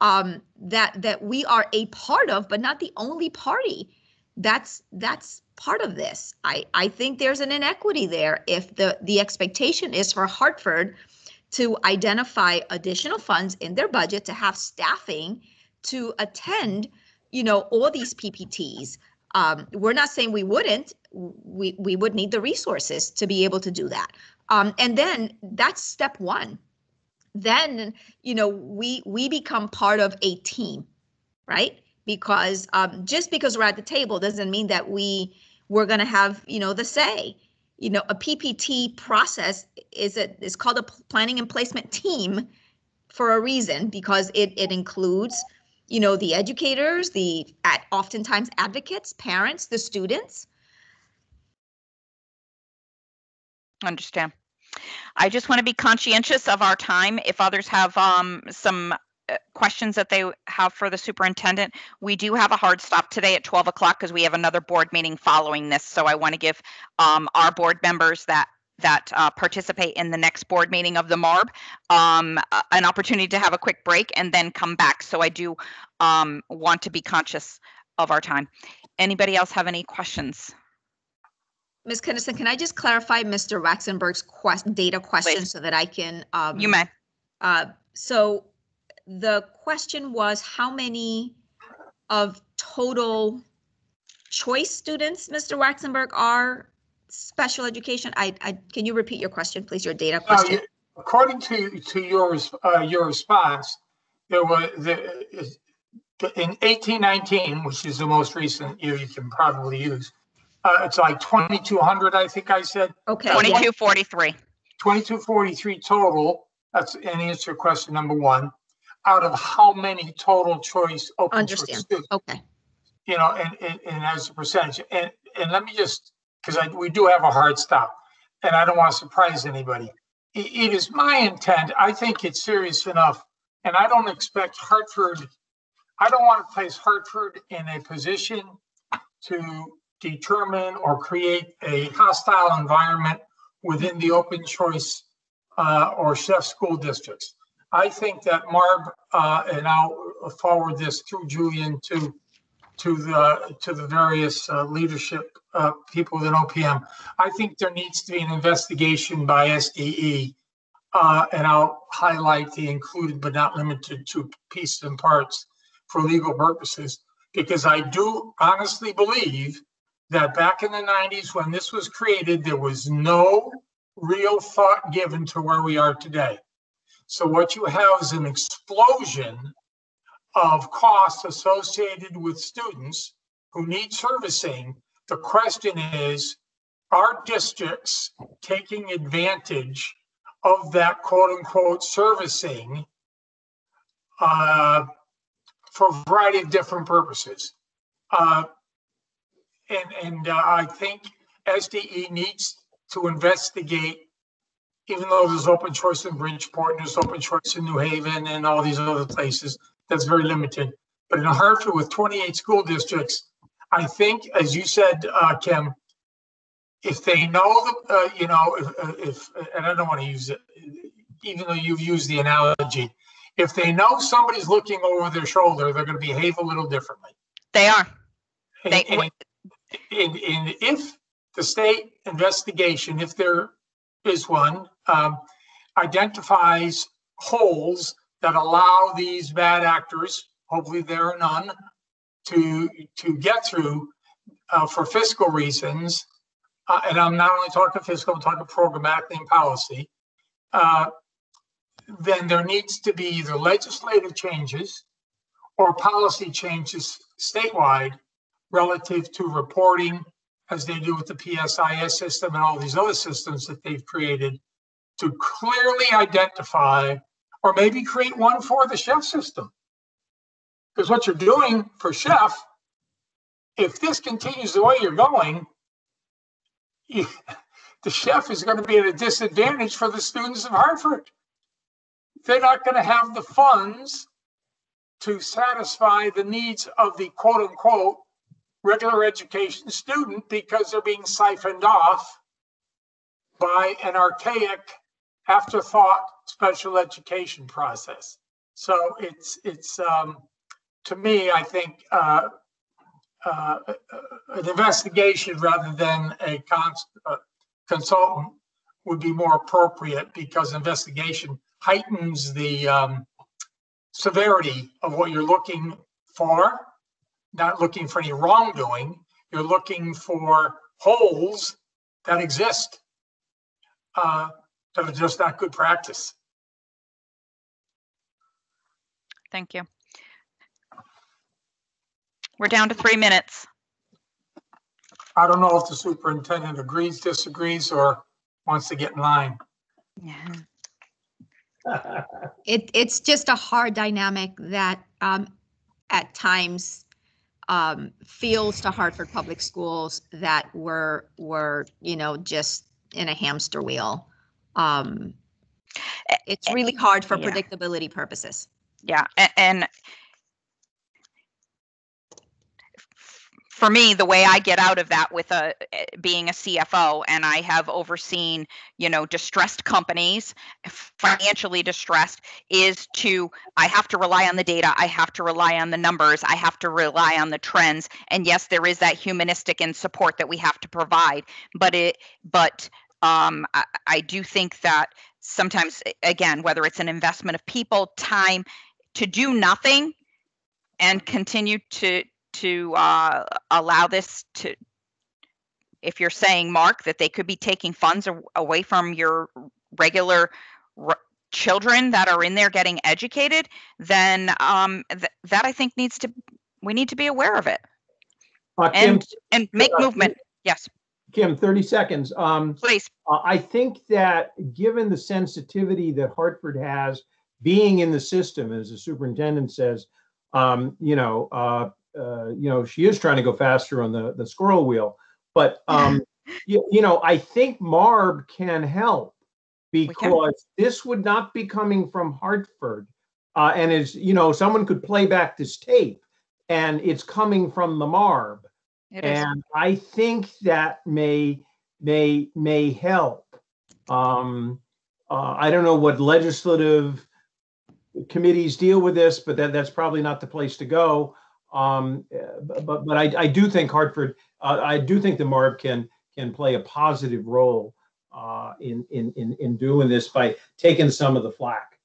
um, that that we are a part of, but not the only party. That's that's part of this. I I think there's an inequity there if the the expectation is for Hartford to identify additional funds in their budget to have staffing to attend, you know, all these PPTs. Um, we're not saying we wouldn't. We we would need the resources to be able to do that. Um, and then that's step one then you know we we become part of a team right because um, just because we're at the table doesn't mean that we we're going to have you know the say you know a ppt process is a is called a planning and placement team for a reason because it it includes you know the educators the at oftentimes advocates parents the students understand I just want to be conscientious of our time. If others have um, some uh, questions that they have for the superintendent, we do have a hard stop today at 12 o'clock because we have another board meeting following this. So I want to give um, our board members that that uh, participate in the next board meeting of the MARB um, an opportunity to have a quick break and then come back. So I do um, want to be conscious of our time. Anybody else have any questions? Ms. Kennison, can I just clarify Mr. Waxenberg's quest, data question Please. so that I can? um, You may. Uh, so the question was how many of total choice students, Mr. Waxenberg, are special education? I, I, can you repeat your question, please, your data Uh, question? you- According to, to your, uh, your response, there was, the, in eighteen nineteen, which is the most recent year you can probably use, uh, it's like twenty-two hundred, I think I said, Okay. yeah. 2243. twenty-two forty-three total. That's an answer to question number one. Out of how many total choice open choice Understand. Okay, you know, and, and, and as a percentage, and, and let me just, because we do have a hard stop, and I don't want to surprise anybody. It, it is my intent, I think it's serious enough, and I don't expect Hartford, I don't want to place Hartford in a position to determine or create a hostile environment within the open choice uh, or Sheff school districts. I think that Marb, uh, and I'll forward this through Julian to to the to the various uh, leadership uh, people within OPM. I think there needs to be an investigation by SDE, uh, and I'll highlight the included but not limited to pieces and parts for legal purposes, because I do honestly believe that back in the 90s when this was created, there was no real thought given to where we are today. So what you have is an explosion of costs associated with students who need servicing. The question is, are districts taking advantage of that quote unquote servicing uh, for a variety of different purposes? Uh, and and uh, I think SDE needs to investigate, even though there's open choice in Bridgeport, and there's open choice in New Haven and all these other places, that's very limited. But in Hartford with 28 school districts, I think, as you said, uh, Kim, if they know, the, uh, you know, if, uh, if, and I don't want to use it, even though you've used the analogy, if they know somebody's looking over their shoulder, they're going to behave a little differently. They are. And, They- and, and, and if the state investigation, if there is one, um, identifies holes that allow these bad actors, hopefully there are none, to, to get through uh, for fiscal reasons, uh, and I'm not only talking fiscal, I'm talking programmatically and policy, uh, then there needs to be either legislative changes or policy changes statewide relative to reporting, as they do with the PSIS system and all these other systems that they've created, to clearly identify, or maybe create one for the Sheff system. Because what you're doing for Sheff, if this continues the way you're going, you, the Sheff is going to be at a disadvantage for the students of Hartford. They're not going to have the funds to satisfy the needs of the quote unquote regular education student because they're being siphoned off by an archaic afterthought special education process. So it's it's um, to me, I think uh, uh, an investigation rather than a cons- uh, consultant would be more appropriate because investigation heightens the um, severity of what you're looking for. Not looking for any wrongdoing. You're looking for holes that exist uh, that are just not good practice. Thank you. We're down to three minutes. I don't know if the superintendent agrees, disagrees, or wants to get in line. Yeah. It, it's just a hard dynamic that um, at times um, feels to Hartford Public Schools that we're, we're, you know, just in a hamster wheel. Um, It's really hard for yeah. predictability purposes. Yeah, a- and for me, the way I get out of that with a eh, being a CFO and I have overseen, you know, distressed companies, financially distressed, is to I have to rely on the data, I have to rely on the numbers, I have to rely on the trends. And yes, there is that humanistic and support that we have to provide, but it but um, I, I do think that sometimes again, whether it's an investment of people, time, to do nothing and continue to to uh, allow this to if you're saying mark that they could be taking funds away from your regular r- children that are in there getting educated then um, th- that i think needs to we need to be aware of it. Uh, Kim, and and make uh, movement. Yes. Kim, 30 seconds. Um, please. Uh, I think that given the sensitivity that Hartford has, being in the system, as the superintendent says, um, you know, uh, you know, she is trying to go faster on the, the squirrel wheel. But, um, you, you know, I think Marb can help can. because this would not be coming from Hartford. Uh, and as, you know, someone could play back this tape and it's coming from the Marb. it is And I think that may may may help. Um, uh, I don't know what legislative committees deal with this, but that that's probably not the place to go. Um, uh, but but, I, I do think Hartford, uh, I do think the MARB can can play a positive role uh, in, in in in doing this by taking some of the flack.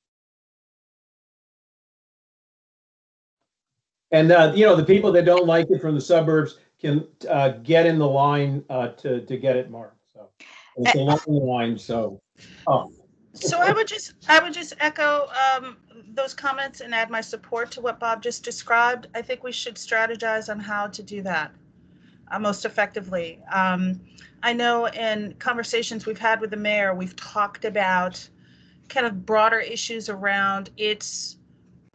And uh, you know, the people that don't like it from the suburbs can uh, get in the line uh, to to get it marked. So it's a long line. So oh, So I would just, I would just echo um, those comments and add my support to what Bob just described. I think we should strategize on how to do that uh, most effectively. Um, I know in conversations we've had with the mayor, we've talked about kind of broader issues around its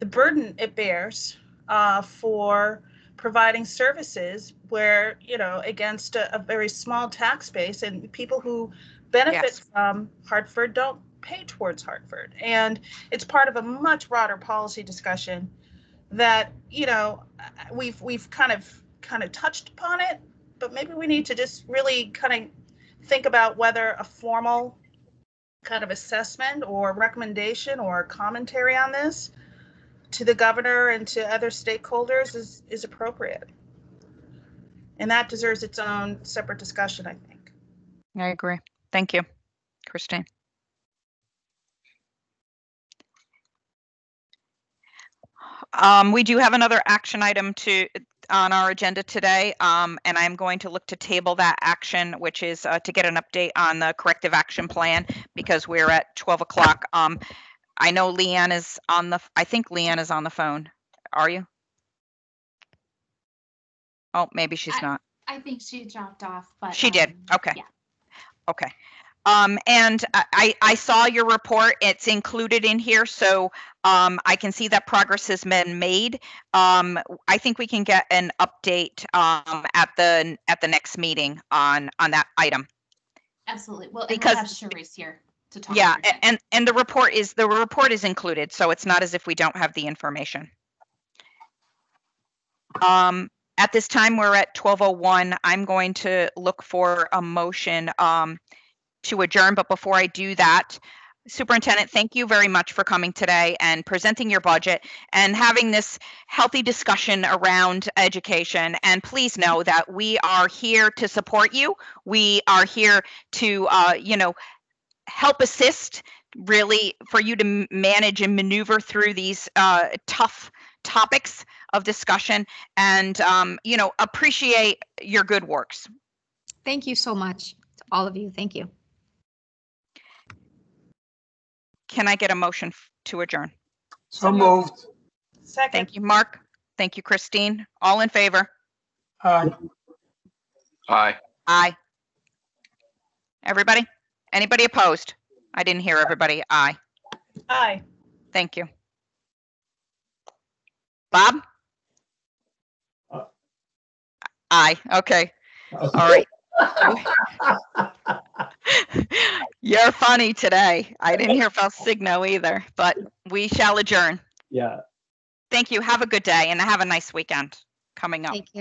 the burden it bears uh, for providing services where you know against a, a very small tax base and people who benefit Yes. from Hartford don't pay towards Hartford. And it's part of a much broader policy discussion that, you know, we've we've kind of kind of touched upon it, but maybe we need to just really kind of think about whether a formal kind of assessment or recommendation or commentary on this to the governor and to other stakeholders is is appropriate. And that deserves its own separate discussion, I think. i agree thank you christine Um, we do have another action item to, on our agenda today, um, and I'm going to look to table that action, which is, uh, to get an update on the corrective action plan, because we're at twelve o'clock. Um, I know Leanne is on the, I think Leanne is on the phone. Are you? Oh, maybe she's I- not. I think she dropped off, but. She did. um, Okay. yeah. Okay. Um, and I, I saw your report. It's included in here, so um, I can see that progress has been made. Um, I think we can get an update um, at the at the next meeting on on that item. Absolutely. Well, and we'll Because- have Sharice here to talk. Yeah, through it. a- and, and the report is, the report is included, so it's not as if we don't have the information. Um, at this time, we're at twelve oh one. I'm going to look for a motion, um, to adjourn, but before I do that, Superintendent, thank you very much for coming today and presenting your budget and having this healthy discussion around education. And please know that we are here to support you. We are here to, uh, you know, help assist really for you to manage and maneuver through these uh, tough topics of discussion and um, you know appreciate your good works Thank you so much to all of you. Thank you. Can i get a motion f- to adjourn? So moved. Second. thank you mark. Thank you christine. All in favor? Aye. Aye. aye. Everybody? Anybody opposed? I didn't hear everybody. Aye. Aye. thank you. Bob? Uh. aye. Okay. All right You're funny today. I didn't hear Falcigno either, but we shall adjourn. Yeah. Thank you. Have a good day and have a nice weekend coming up. Take care.